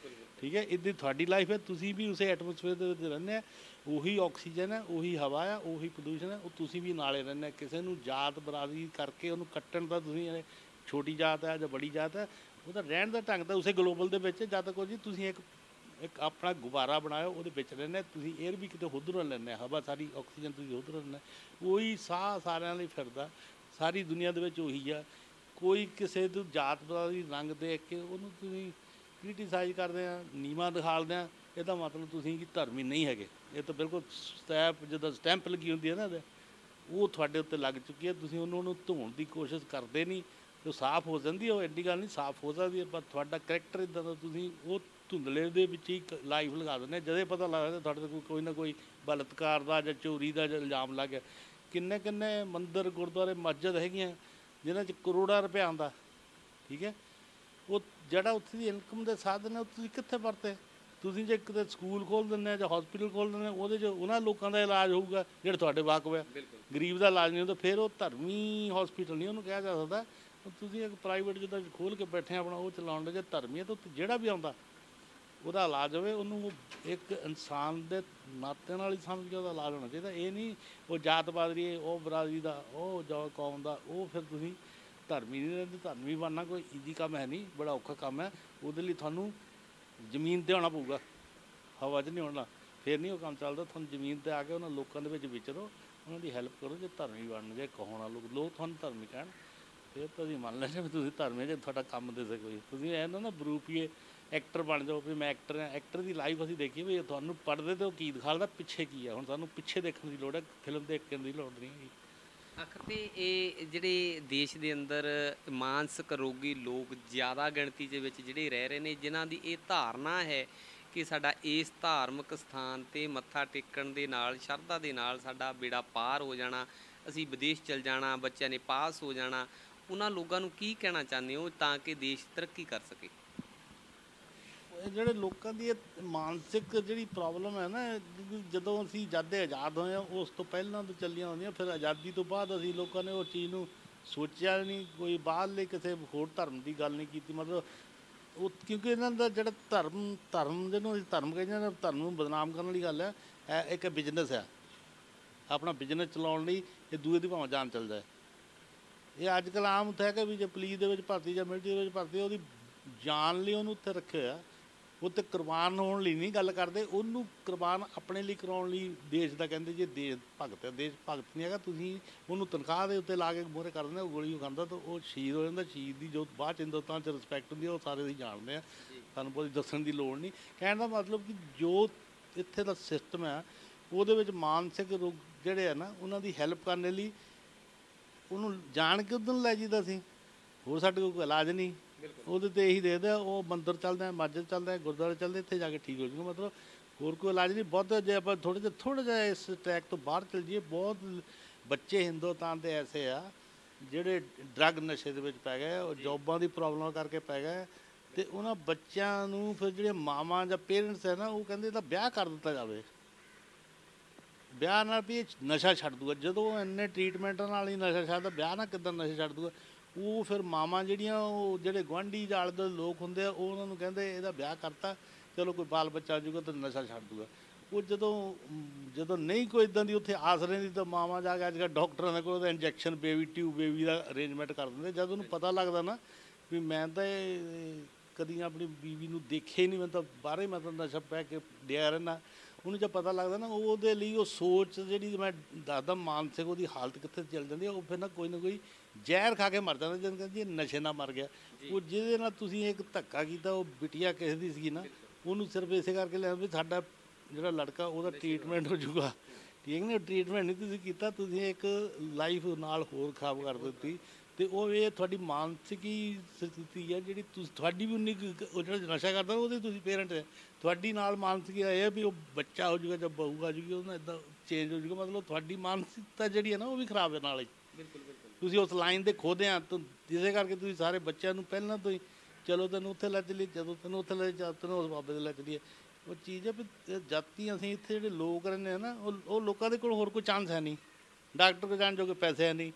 Speaker 1: ਠੀਕ ਹੈ? ਇੱਦਾਂ ਤੁਹਾਡੀ ਲਾਈਫ ਹੈ, ਤੁਸੀਂ ਵੀ ਉਸੇ ਐਟਮੋਸਫੇਅਰ ਦੇ ਵਿੱਚ ਰਹਿੰਦੇ ਆ। ਉਹੀ ਆਕਸੀਜਨ ਹੈ, ਉਹੀ ਹਵਾ ਹੈ, ਉਹੀ ਪ੍ਰਦੂਸ਼ਣ ਹੈ, ਉਹ ਤੁਸੀਂ ਵੀ ਨਾਲੇ ਰਹਿੰਦੇ ਕਿਸੇ ਨੂੰ ਜਾਤ ਬਰਾਦਰੀ ਕਰਕੇ ਉਹਨੂੰ ਕੱਟਣ ਦਾ ਤੁਸੀਂ ਛੋਟੀ ਜਾਤ ਹੈ ਜਾਂ ਬੜੀ ਜਾਤ ਹੈ ਉਹਦਾ ਰਹਿਣ ਦਾ ਢੰਗ ਤਾਂ ਉਸੇ ਗਲੋਬਲ ਦੇ ਵਿੱਚ ਜਦ ਤੱਕ ਉਹ ਜੀ ਤੁਸੀਂ ਇੱਕ ਇੱਕ ਆਪਣਾ ਗੁਬਾਰਾ ਬਣਾਇਓ, ਉਹਦੇ ਵਿੱਚ ਰਹਿੰਦੇ ਤੁਸੀਂ 에ਅਰ ਵੀ ਕਿਤੇ ਉਧਰੋਂ ਲੈਂਦੇ ਹਵਾ ਸਾਰੀ ਆਕਸੀਜਨ ਤੁਸੀਂ ਉਧਰੋਂ ਲੈਂਦੇ ਉਹੀ ਸਾਹ ਸਾਰਿਆਂ ਲਈ ਫਿਰਦਾ, ਸਾਰੀ ਦੁਨੀਆ ਦੇ ਵਿੱਚ ਉਹੀ ਆ। ਕੋਈ ਕਿਸੇ ਨੂੰ ਜਾਤ ਬਰਾਦਰੀ ਰੰਗ ਦੇਖ ਕੇ ਉਹਨੂੰ ਤੁਸੀਂ ਕ੍ਰਿਟਿਸਾਈਜ਼ ਕਰਦੇ ਆ ਨੀਵਾ ਦਿਖਾਲਦੇ ਆ ਇਹਦਾ ਮਤਲਬ ਤੁਸੀਂ ਕਿ ਧਰਮੀ ਨਹੀਂ ਹੈਗੇ। ਇਹ ਤਾਂ ਬਿਲਕੁਲ ਸਟੈਪ ਜਦੋਂ ਸਟੈਂਪ ਲੱਗੀ ਹੁੰਦੀ ਹੈ ਨਾ ਇਹਦੇ, ਉਹ ਤੁਹਾਡੇ ਉੱਤੇ ਲੱਗ ਚੁੱਕੀ ਹੈ ਤੁਸੀਂ ਉਹਨੂੰ ਉਹਨੂੰ ਧੋਣ ਦੀ ਕੋਸ਼ਿਸ਼ ਕਰਦੇ ਨਹੀਂ। ਜੋ ਸਾਫ਼ ਹੋ ਜਾਂਦੀ ਹੈ ਉਹ ਐਡੀ ਗੱਲ ਨਹੀਂ ਸਾਫ਼ ਹੋ ਸਕਦੀ ਹੈ ਪਰ ਤੁਹਾਡਾ ਕਰੈਕਟਰ ਇਦਾਂ ਦਾ ਤੁਸੀਂ ਉਹ ਧੁੰਦਲੇ ਦੇ ਵਿੱਚ ਹੀ ਲਾਈਫ ਲਗਾ ਦਿੰਦੇ ਆ। ਜਦੇ ਪਤਾ ਲੱਗਦਾ ਤੁਹਾਡੇ ਤੇ ਕੋਈ ਕੋਈ ਨਾ ਕੋਈ ਬਲਤਕਾਰ ਦਾ ਜਾਂ ਚੋਰੀ ਦਾ ਜਾਂ ਇਲਜ਼ਾਮ ਲੱਗ ਗਿਆ। ਕਿੰਨੇ ਕਿੰਨੇ ਮੰਦਰ ਗੁਰਦੁਆਰੇ ਮਸਜਿਦ ਹੈਗੀਆਂ ਜਿਨ੍ਹਾਂ 'ਚ ਕਰੋੜਾਂ ਰੁਪਏ ਆਉਂਦਾ ਠੀਕ ਹੈ? ਉਹ ਜਿਹੜਾ ਉੱਥੇ ਦੀ ਇਨਕਮ ਦੇ ਸਾਧਨ ਹੈ ਉਹ ਤੁਸੀਂ ਕਿੱਥੇ ਵਰਤੇ? ਤੁਸੀਂ ਜੇ ਕਿਤੇ ਸਕੂਲ ਖੋਲ ਦਿੰਦੇ ਆ ਜਾਂ ਹਸਪੀਟਲ ਖੋਲ ਦਿੰਦੇ ਆ ਉਹਦੇ 'ਚ ਉਹਨਾਂ ਲੋਕਾਂ ਦਾ ਇਲਾਜ ਹੋਊਗਾ ਜਿਹੜੇ ਤੁਹਾਡੇ ਵਾਕਫ ਆ ਗਰੀਬ ਦਾ ਇਲਾਜ ਨਹੀਂ ਹੁੰਦਾ ਫਿਰ ਉਹ ਧਰਮੀ ਹਸਪੀਟਲ ਨਹੀਂ ਉਹਨੂੰ ਕਿਹਾ ਜਾ ਸਕਦਾ। ਤੁਸੀਂ ਇੱਕ ਪ੍ਰਾਈਵੇਟ ਜਿੱਦਾਂ ਖੋਲ ਕੇ ਬੈਠੇ ਆਪਣਾ ਉਹ ਚਲਾਉਣ ਦੇ ਜੇ ਧਰਮੀ ਹੈ ਤਾਂ ਜਿਹੜਾ ਵੀ ਆਉਂਦਾ ਉਹਦਾ ਇਲਾਜ ਹੋਵੇ ਉਹਨੂੰ ਉਹ ਇੱਕ ਇਨਸਾਨ ਦੇ ਨਾਤੇ ਨਾਲ ਹੀ ਸਮਝ ਕੇ ਉਹਦਾ ਇਲਾਜ ਹੋਣਾ ਚਾਹੀਦਾ। ਇਹ ਨਹੀਂ ਉਹ ਜਾਤ ਬਾਦਰੀ ਉਹ ਬਰਾਦਰੀ ਦਾ ਉਹ ਜੋ ਕੌਮ ਦਾ ਉਹ ਫਿਰ ਤੁਸੀਂ ਧਰਮੀ ਨਹੀਂ ਰਹਿੰਦੇ, ਧਰਮੀ ਬਣਨਾ ਕੋਈ ਈਜ਼ੀ ਕੰਮ ਹੈ ਨਹੀਂ, ਬੜਾ ਔਖਾ ਕੰਮ ਹੈ। ਉਹਦੇ ਲਈ ਤੁਹਾਨੂੰ ਜ਼ਮੀਨ ਤੇ ਆਉਣਾ ਪਊਗਾ। ਹਵਾ 'ਚ ਨਹੀਂ ਆਉਣਾ। ਫਿਰ ਨਹੀਂ ਉਹ ਕੰਮ ਚੱਲਦਾ, ਤੁਹਾਨੂੰ ਜ਼ਮੀਨ ਤੇ ਆ ਕੇ ਉਹਨਾਂ ਲੋਕਾਂ ਦੇ ਵਿੱਚ ਵਿਚਰੋ, ਉਹਨਾਂ ਦੀ ਹੈਲਪ ਕਰੋ ਜੇ ਧਰਮੀ ਬਣਨ ਜੇ ਕਹਾਉਣਾ ਲੋਕ ਲੋਕ ਤੁਹਾਨੂੰ ਧਰਮੀ ਕਹਿਣ। ਫਿਰ ਤਾਂ ਤੁਸੀਂ ਮੰਨ ਲੈਣੇ ਵੀ ਤੁਸੀਂ ਧਰਮੀ ਜੇ ਤੁਹਾਡਾ ਕੰਮ ਦੇ ਸਕੋ ਕੋਈ ਤੁਸੀਂ ਇਹ ਨਾ ਨਾ ਬਰੂਪੀਏ ਐਕਟਰ ਬਣ ਜਾਓ ਵੀ ਮੈਂ ਐਕਟਰ ਹਾਂ। ਐਕਟਰ ਦੀ ਲਾਈਫ ਅਸੀਂ ਦੇਖੀਏ ਵੀ ਤੁਹਾਨੂੰ ਪੜਦੇ ਤੇ ਉਹ ਕੀ ਦਿਖਾਉਂਦਾ ਪਿੱਛੇ ਕੀ ਹੈ ਹੁਣ ਸਾਨੂੰ ਪਿੱਛੇ ਦੇਖਣ ਦੀ ਲੋੜ ਹੈ ਫਿਲਮ ਦੇਖਣ ਦੀ ਲੋੜ ਨਹੀਂ ਹੈਗੀ।
Speaker 2: ਆਖਰ ਇਹ ਜਿਹੜੇ ਦੇਸ਼ ਦੇ ਅੰਦਰ ਮਾਨਸਿਕ ਰੋਗੀ ਲੋਕ ਜ਼ਿਆਦਾ ਗਿਣਤੀ ਦੇ ਵਿੱਚ ਜਿਹੜੇ ਰਹਿ ਰਹੇ ਨੇ, ਜਿਨ੍ਹਾਂ ਦੀ ਇਹ ਧਾਰਨਾ ਹੈ ਕਿ ਸਾਡਾ ਇਸ ਧਾਰਮਿਕ ਸਥਾਨ ਤੇ ਮੱਥਾ ਟੇਕਣ ਦੇ ਨਾਲ, ਸ਼ਰਧਾ ਦੇ ਨਾਲ ਸਾਡਾ ਬੇੜਾ ਪਾਰ ਹੋ ਜਾਣਾ, ਅਸੀਂ ਵਿਦੇਸ਼ ਚਲ ਜਾਣਾ, ਬੱਚਿਆਂ ਨੇ ਪਾਸ ਹੋ ਜਾਣਾ, ਉਹਨਾਂ ਲੋਕਾਂ ਨੂੰ ਕੀ ਕਹਿਣਾ ਚਾਹੁੰਦੇ ਹੋ ਤਾਂ ਕਿ ਦੇਸ਼ ਤਰੱਕੀ ਕਰ ਸਕੇ?
Speaker 1: ਜਿਹੜੇ ਲੋਕਾਂ ਦੀ ਇਹ ਮਾਨਸਿਕ ਜਿਹੜੀ ਪ੍ਰੋਬਲਮ ਹੈ ਨਾ ਜਦੋਂ- ਅਸੀਂ ਜਦ ਆਜ਼ਾਦ ਹੋਏ ਆ, ਉਸ ਤੋਂ ਪਹਿਲਾਂ ਤੋਂ ਚੱਲੀਆਂ ਹੁੰਦੀਆਂ, ਫਿਰ ਆਜ਼ਾਦੀ ਤੋਂ ਬਾਅਦ ਅਸੀਂ ਲੋਕਾਂ ਨੇ ਉਹ ਚੀਜ਼ ਨੂੰ ਸੋਚਿਆ ਨਹੀਂ, ਕੋਈ ਬਾਹਰਲੇ ਕਿਸੇ ਹੋਰ ਧਰਮ ਦੀ ਗੱਲ ਨਹੀਂ ਕੀਤੀ, ਮਤਲਬ ਉਹ ਕਿਉਂਕਿ ਇਹਨਾਂ ਦਾ ਜਿਹੜਾ ਧਰਮ ਧਰਮ ਜਿਹਨੂੰ ਅਸੀਂ ਧਰਮ ਕਹਿੰਦੇ ਹਾਂ ਧਰਮ ਨੂੰ ਬਦਨਾਮ ਕਰਨ ਵਾਲੀ ਗੱਲ ਹੈ, ਇਹ ਇੱਕ ਬਿਜ਼ਨਸ ਹੈ। ਆਪਣਾ ਬਿਜ਼ਨਸ ਚਲਾਉਣ ਲਈ ਇਹ ਦੂਏ ਦੀ ਭਾਵੇਂ ਜਾਨ ਚੱਲ ਜਾਏ ਇਹ ਅੱਜ ਕੱਲ੍ਹ ਆਮ ਉੱਥੇ ਹੈ ਕਿ ਵੀ ਜੇ ਪੁਲਿਸ ਦੇ ਵਿੱਚ ਭਰਤੀ ਜਾਂ ਮਿਲਟਰੀ ਦੇ ਵਿੱਚ ਭਰਤੀ ਉਹਦੀ ਜਾਨ ਲਈ ਉਹਨੂੰ ਉੱਥੇ ਰੱਖਿਆ ਹੋਇਆ। ਉਹ ਤੇ ਕੁਰਬਾਨ ਹੋਣ ਲਈ ਨਹੀਂ ਗੱਲ ਕਰਦੇ ਉਹਨੂੰ ਕੁਰਬਾਨ ਆਪਣੇ ਲਈ ਕਰਾਉਣ ਲਈ ਦੇਸ਼ ਦਾ ਕਹਿੰਦੇ ਜੇ ਦੇਸ਼ ਭਗਤ ਹੈ ਦੇਸ਼ ਭਗਤ ਨਹੀਂ ਹੈਗਾ ਤੁਸੀਂ ਉਹਨੂੰ ਤਨਖਾਹ ਦੇ ਉੱਤੇ ਲਾ ਕੇ ਮੋਹਰੇ ਕਰ ਦਿੰਦੇ ਹੋ, ਉਹ ਗੋਲੀ ਖਾਂਦਾ ਤਾਂ ਉਹ ਸ਼ਹੀਦ ਹੋ ਜਾਂਦਾ ਸ਼ਹੀਦ ਦੀ ਜੋ ਬਾਅਦ ਚ ਹਿੰਦੁਸਤਾਨ ਚ ਰਿਸਪੈਕਟ ਹੁੰਦੀ ਹੈ ਉਹ ਸਾਰੇ ਅਸੀਂ ਜਾਣਦੇ ਆ। ਸਾਨੂੰ ਬਹੁਤ ਦੱਸਣ ਦੀ ਲੋੜ ਨਹੀਂ। ਕਹਿਣ ਦਾ ਮਤਲਬ ਕਿ ਜੋ ਇੱਥੇ ਦਾ ਸਿਸਟਮ ਹੈ ਉਹਦੇ ਵਿੱਚ ਮਾਨਸਿਕ ਰੋਗ ਜਿਹੜੇ ਆ ਨਾ ਉਹਨਾਂ ਦੀ ਹੈਲਪ ਕਰਨ ਲਈ ਉਹਨੂੰ ਜਾਣ ਕੇ ਉਦੋਂ ਲੈ ਜੀਦਾ ਸੀ। ਹੋਰ ਸਾਡੇ ਕੋਲ ਕੋਈ ਇਲਾਜ ਨਹੀਂ। ਉਹਦੇ ਤੇ ਇਹੀ ਦੇਖਦੇ ਉਹ ਮੰਦਰ ਚੱਲਦਾ ਹੈ ਮਸਜਿਦ ਚੱਲਦਾ ਹੈ ਗੁਰਦੁਆਰੇ ਚੱਲਦੇ ਇੱਥੇ ਜਾ ਕੇ ਠੀਕ ਹੋ ਜੂਗਾ ਮਤਲਬ ਹੋਰ ਕੋਈ ਇਲਾਜ ਨਹੀਂ ਬਹੁਤ ਜੇ ਆਪਾਂ ਥੋੜੇ ਜਿਹਾ ਥੋੜਾ ਜਿਹਾ ਇਸ ਟਰੈਕ ਤੋਂ ਬਾਹਰ ਚਲ ਜਾਈਏ ਬਹੁਤ ਬੱਚੇ ਹਿੰਦੁਸਤਾਨ ਦੇ ਐਸੇ ਆ ਜਿਹੜੇ ਡਰੱਗ ਨਸ਼ੇ ਦੇ ਵਿੱਚ ਪੈ ਗਏ ਉਹ ਜੌਬਾਂ ਦੀ ਪ੍ਰੋਬਲਮ ਕਰਕੇ ਪੈ ਗਏ ਤੇ ਉਹਨਾਂ ਬੱਚਿਆਂ ਨੂੰ ਫਿਰ ਜਿਹੜੇ ਮਾਵਾਂ ਜਾਂ ਪੇਰੈਂਟਸ ਹੈ ਨਾ ਉਹ ਕਹਿੰਦੇ ਤਾਂ ਵਿਆਹ ਕਰ ਦਿੱਤਾ ਜਾਵੇ। ਵਿਆਹ ਨਾਲ ਵੀ ਨਸ਼ਾ ਛੱਡ ਦੂਗਾ। ਜਦੋਂ ਇੰਨੇ ਟ੍ਰੀਟਮੈਂਟਾਂ ਨਾਲ ਹੀ ਨਸ਼ਾ ਛੱਡਦਾ ਵਿਆਹ ਨਾਲ ਕਿੱਦਾਂ ਨਸ਼ਾ ਛੱਡ ਦੂਗਾ? ਉਹ ਫਿਰ ਮਾਮਾ ਜਿਹੜੀਆਂ ਉਹ ਜਿਹੜੇ ਗੁਆਂਢੀ ਜਾਲ ਦੁਆਲੇ ਲੋਕ ਹੁੰਦੇ ਆ, ਉਹ ਉਹਨਾਂ ਨੂੰ ਕਹਿੰਦੇ ਇਹਦਾ ਵਿਆਹ ਕਰਤਾ, ਚਲੋ ਕੋਈ ਬਾਲ ਬੱਚਾ ਆ ਜਾਊਗਾ ਤਾਂ ਨਸ਼ਾ ਛੱਡ ਦੂਗਾ। ਉਹ ਜਦੋਂ ਜਦੋਂ ਨਹੀਂ ਕੋਈ ਇਦਾਂ ਦੀ ਉੱਥੇ ਆਸ ਰਹਿੰਦੀ ਤਾਂ ਮਾਮਾ ਜਾ ਕੇ ਅੱਜ ਕੱਲ੍ਹ ਡਾਕਟਰਾਂ ਦੇ ਕੋਲ ਉਹਦਾ ਇੰਜੈਕਸ਼ਨ, ਬੇਬੀ ਟਿਊਬ, ਬੇਬੀ ਦਾ ਅਰੇਂਜਮੈਂਟ ਕਰ ਦਿੰਦੇ। ਜਦ ਉਹਨੂੰ ਪਤਾ ਲੱਗਦਾ ਨਾ ਵੀ ਮੈਂ ਤਾਂ ਇਹ ਕਦੀ ਆਪਣੀ ਬੀਵੀ ਨੂੰ ਦੇਖਿਆ ਹੀ ਨਹੀਂ, ਮੈਂ ਤਾਂ ਬਾਹਰੇ ਮੈਂ ਤਾਂ ਨਸ਼ਾ ਪੈ ਕੇ ਡਿਆ ਰਹਿਣਾ ਉਹਨੂੰ ਜਦ ਪਤਾ ਲੱਗਦਾ ਨਾ, ਉਹਦੇ ਲਈ ਉਹ ਸੋਚ ਜਿਹੜੀ ਮੈਂ ਦੱਸਦਾ, ਮਾਨਸਿਕ ਉਹਦੀ ਹਾਲਤ ਕਿੱਥੇ ਚੱਲ ਜਾਂਦੀ ਹੈ ਉਹ ਫਿਰ ਨਾ ਕੋਈ ਨਾ ਕੋਈ ਜ਼ਹਿਰ ਖਾ ਕੇ ਮਰ ਜਾਂਦਾ ਜਦ ਕਹਿੰਦੀ ਇਹ ਨਸ਼ੇ ਨਾਲ ਮਰ ਗਿਆ। ਉਹ ਜਿਹਦੇ ਨਾਲ ਤੁਸੀਂ ਇੱਕ ਧੱਕਾ ਕੀਤਾ ਉਹ ਬਿਟੀਆ ਕਿਸੇ ਦੀ ਸੀ ਨਾ ਉਹਨੂੰ ਸਿਰਫ ਇਸੇ ਕਰਕੇ ਲੈ ਵੀ ਸਾਡਾ ਜਿਹੜਾ ਲੜਕਾ ਉਹਦਾ ਟ੍ਰੀਟਮੈਂਟ ਹੋ ਜਾਊਗਾ। ਠੀਕ ਨਹੀਂ ਟ੍ਰੀਟਮੈਂਟ ਨਹੀਂ ਤੁਸੀਂ ਕੀਤਾ ਤੁਸੀਂ ਇੱਕ ਲਾਈਫ ਨਾਲ ਹੋਰ ਖਰਾਬ ਕਰ ਦਿੱਤੀ। ਤੇ ਉਹ ਇਹ ਤੁਹਾਡੀ ਮਾਨਸਿਕ ਹੀ ਸਥਿਤੀ ਹੈ ਜਿਹੜੀ ਤੁਸੀਂ ਤੁਹਾਡੀ ਵੀ ਉਨੀ ਉਹ ਜਿਹੜਾ ਨਸ਼ਾ ਕਰਦਾ ਉਹਦੇ ਤੁਸੀਂ ਪੇਰੈਂਟ ਹੈ। ਤੁਹਾਡੀ ਨਾਲ ਮਾਨਸਿਕ ਇਹ ਵੀ ਉਹ ਬੱਚਾ ਹੋ ਜਾਊਗਾ ਜਦ ਬਹੂ ਆ ਜਾਊਗੀ ਉਹ ਨਾਲ ਇਦਾਂ ਚੇਂਜ ਹੋ ਜਾਊਗਾ। ਮਤਲਬ ਤੁਹਾਡੀ ਮਾਨਸਿਕਤਾ ਜਿਹੜੀ ਹੈ ਨਾ ਉਹ ਵੀ ਖਰਾਬ ਹੈ ਨਾਲ
Speaker 2: ਬਿਲਕੁਲ।
Speaker 1: ਤੁਸੀਂ ਉਸ ਲਾਈਨ ਦੇ ਖੋਦਿਆਂ ਆ ਜਿਹਦੇ ਕਰਕੇ ਤੁਸੀਂ ਸਾਰੇ ਬੱਚਿਆਂ ਨੂੰ ਪਹਿਲਾਂ ਤੋਂ ਹੀ ਚਲੋ ਤੈਨੂੰ ਉੱਥੇ ਲੈ ਚਲੀ ਜਦੋਂ ਤੈਨੂੰ ਉੱਥੇ ਲੈ ਜਾ ਤੈਨੂੰ ਉਸ ਬਾਬੇ ਦੇ ਲੈ ਚਲੀਏ। ਉਹ ਚੀਜ਼ ਹੈ ਵੀ ਜਾਤੀ ਅਸੀਂ ਇੱਥੇ ਜਿਹੜੇ ਲੋਕ ਰਹਿੰਦੇ ਆ ਨਾ, ਉਹ ਉਹ ਲੋਕਾਂ ਦੇ ਕੋਲ ਹੋਰ ਕੋਈ ਚਾਂਸ ਹੈ ਨਹੀਂ। ਡਾਕਟਰ ਕੋਲ ਜਾਣ ਜੋਗੇ ਪੈਸੇ ਹੈ ਨਹੀਂ।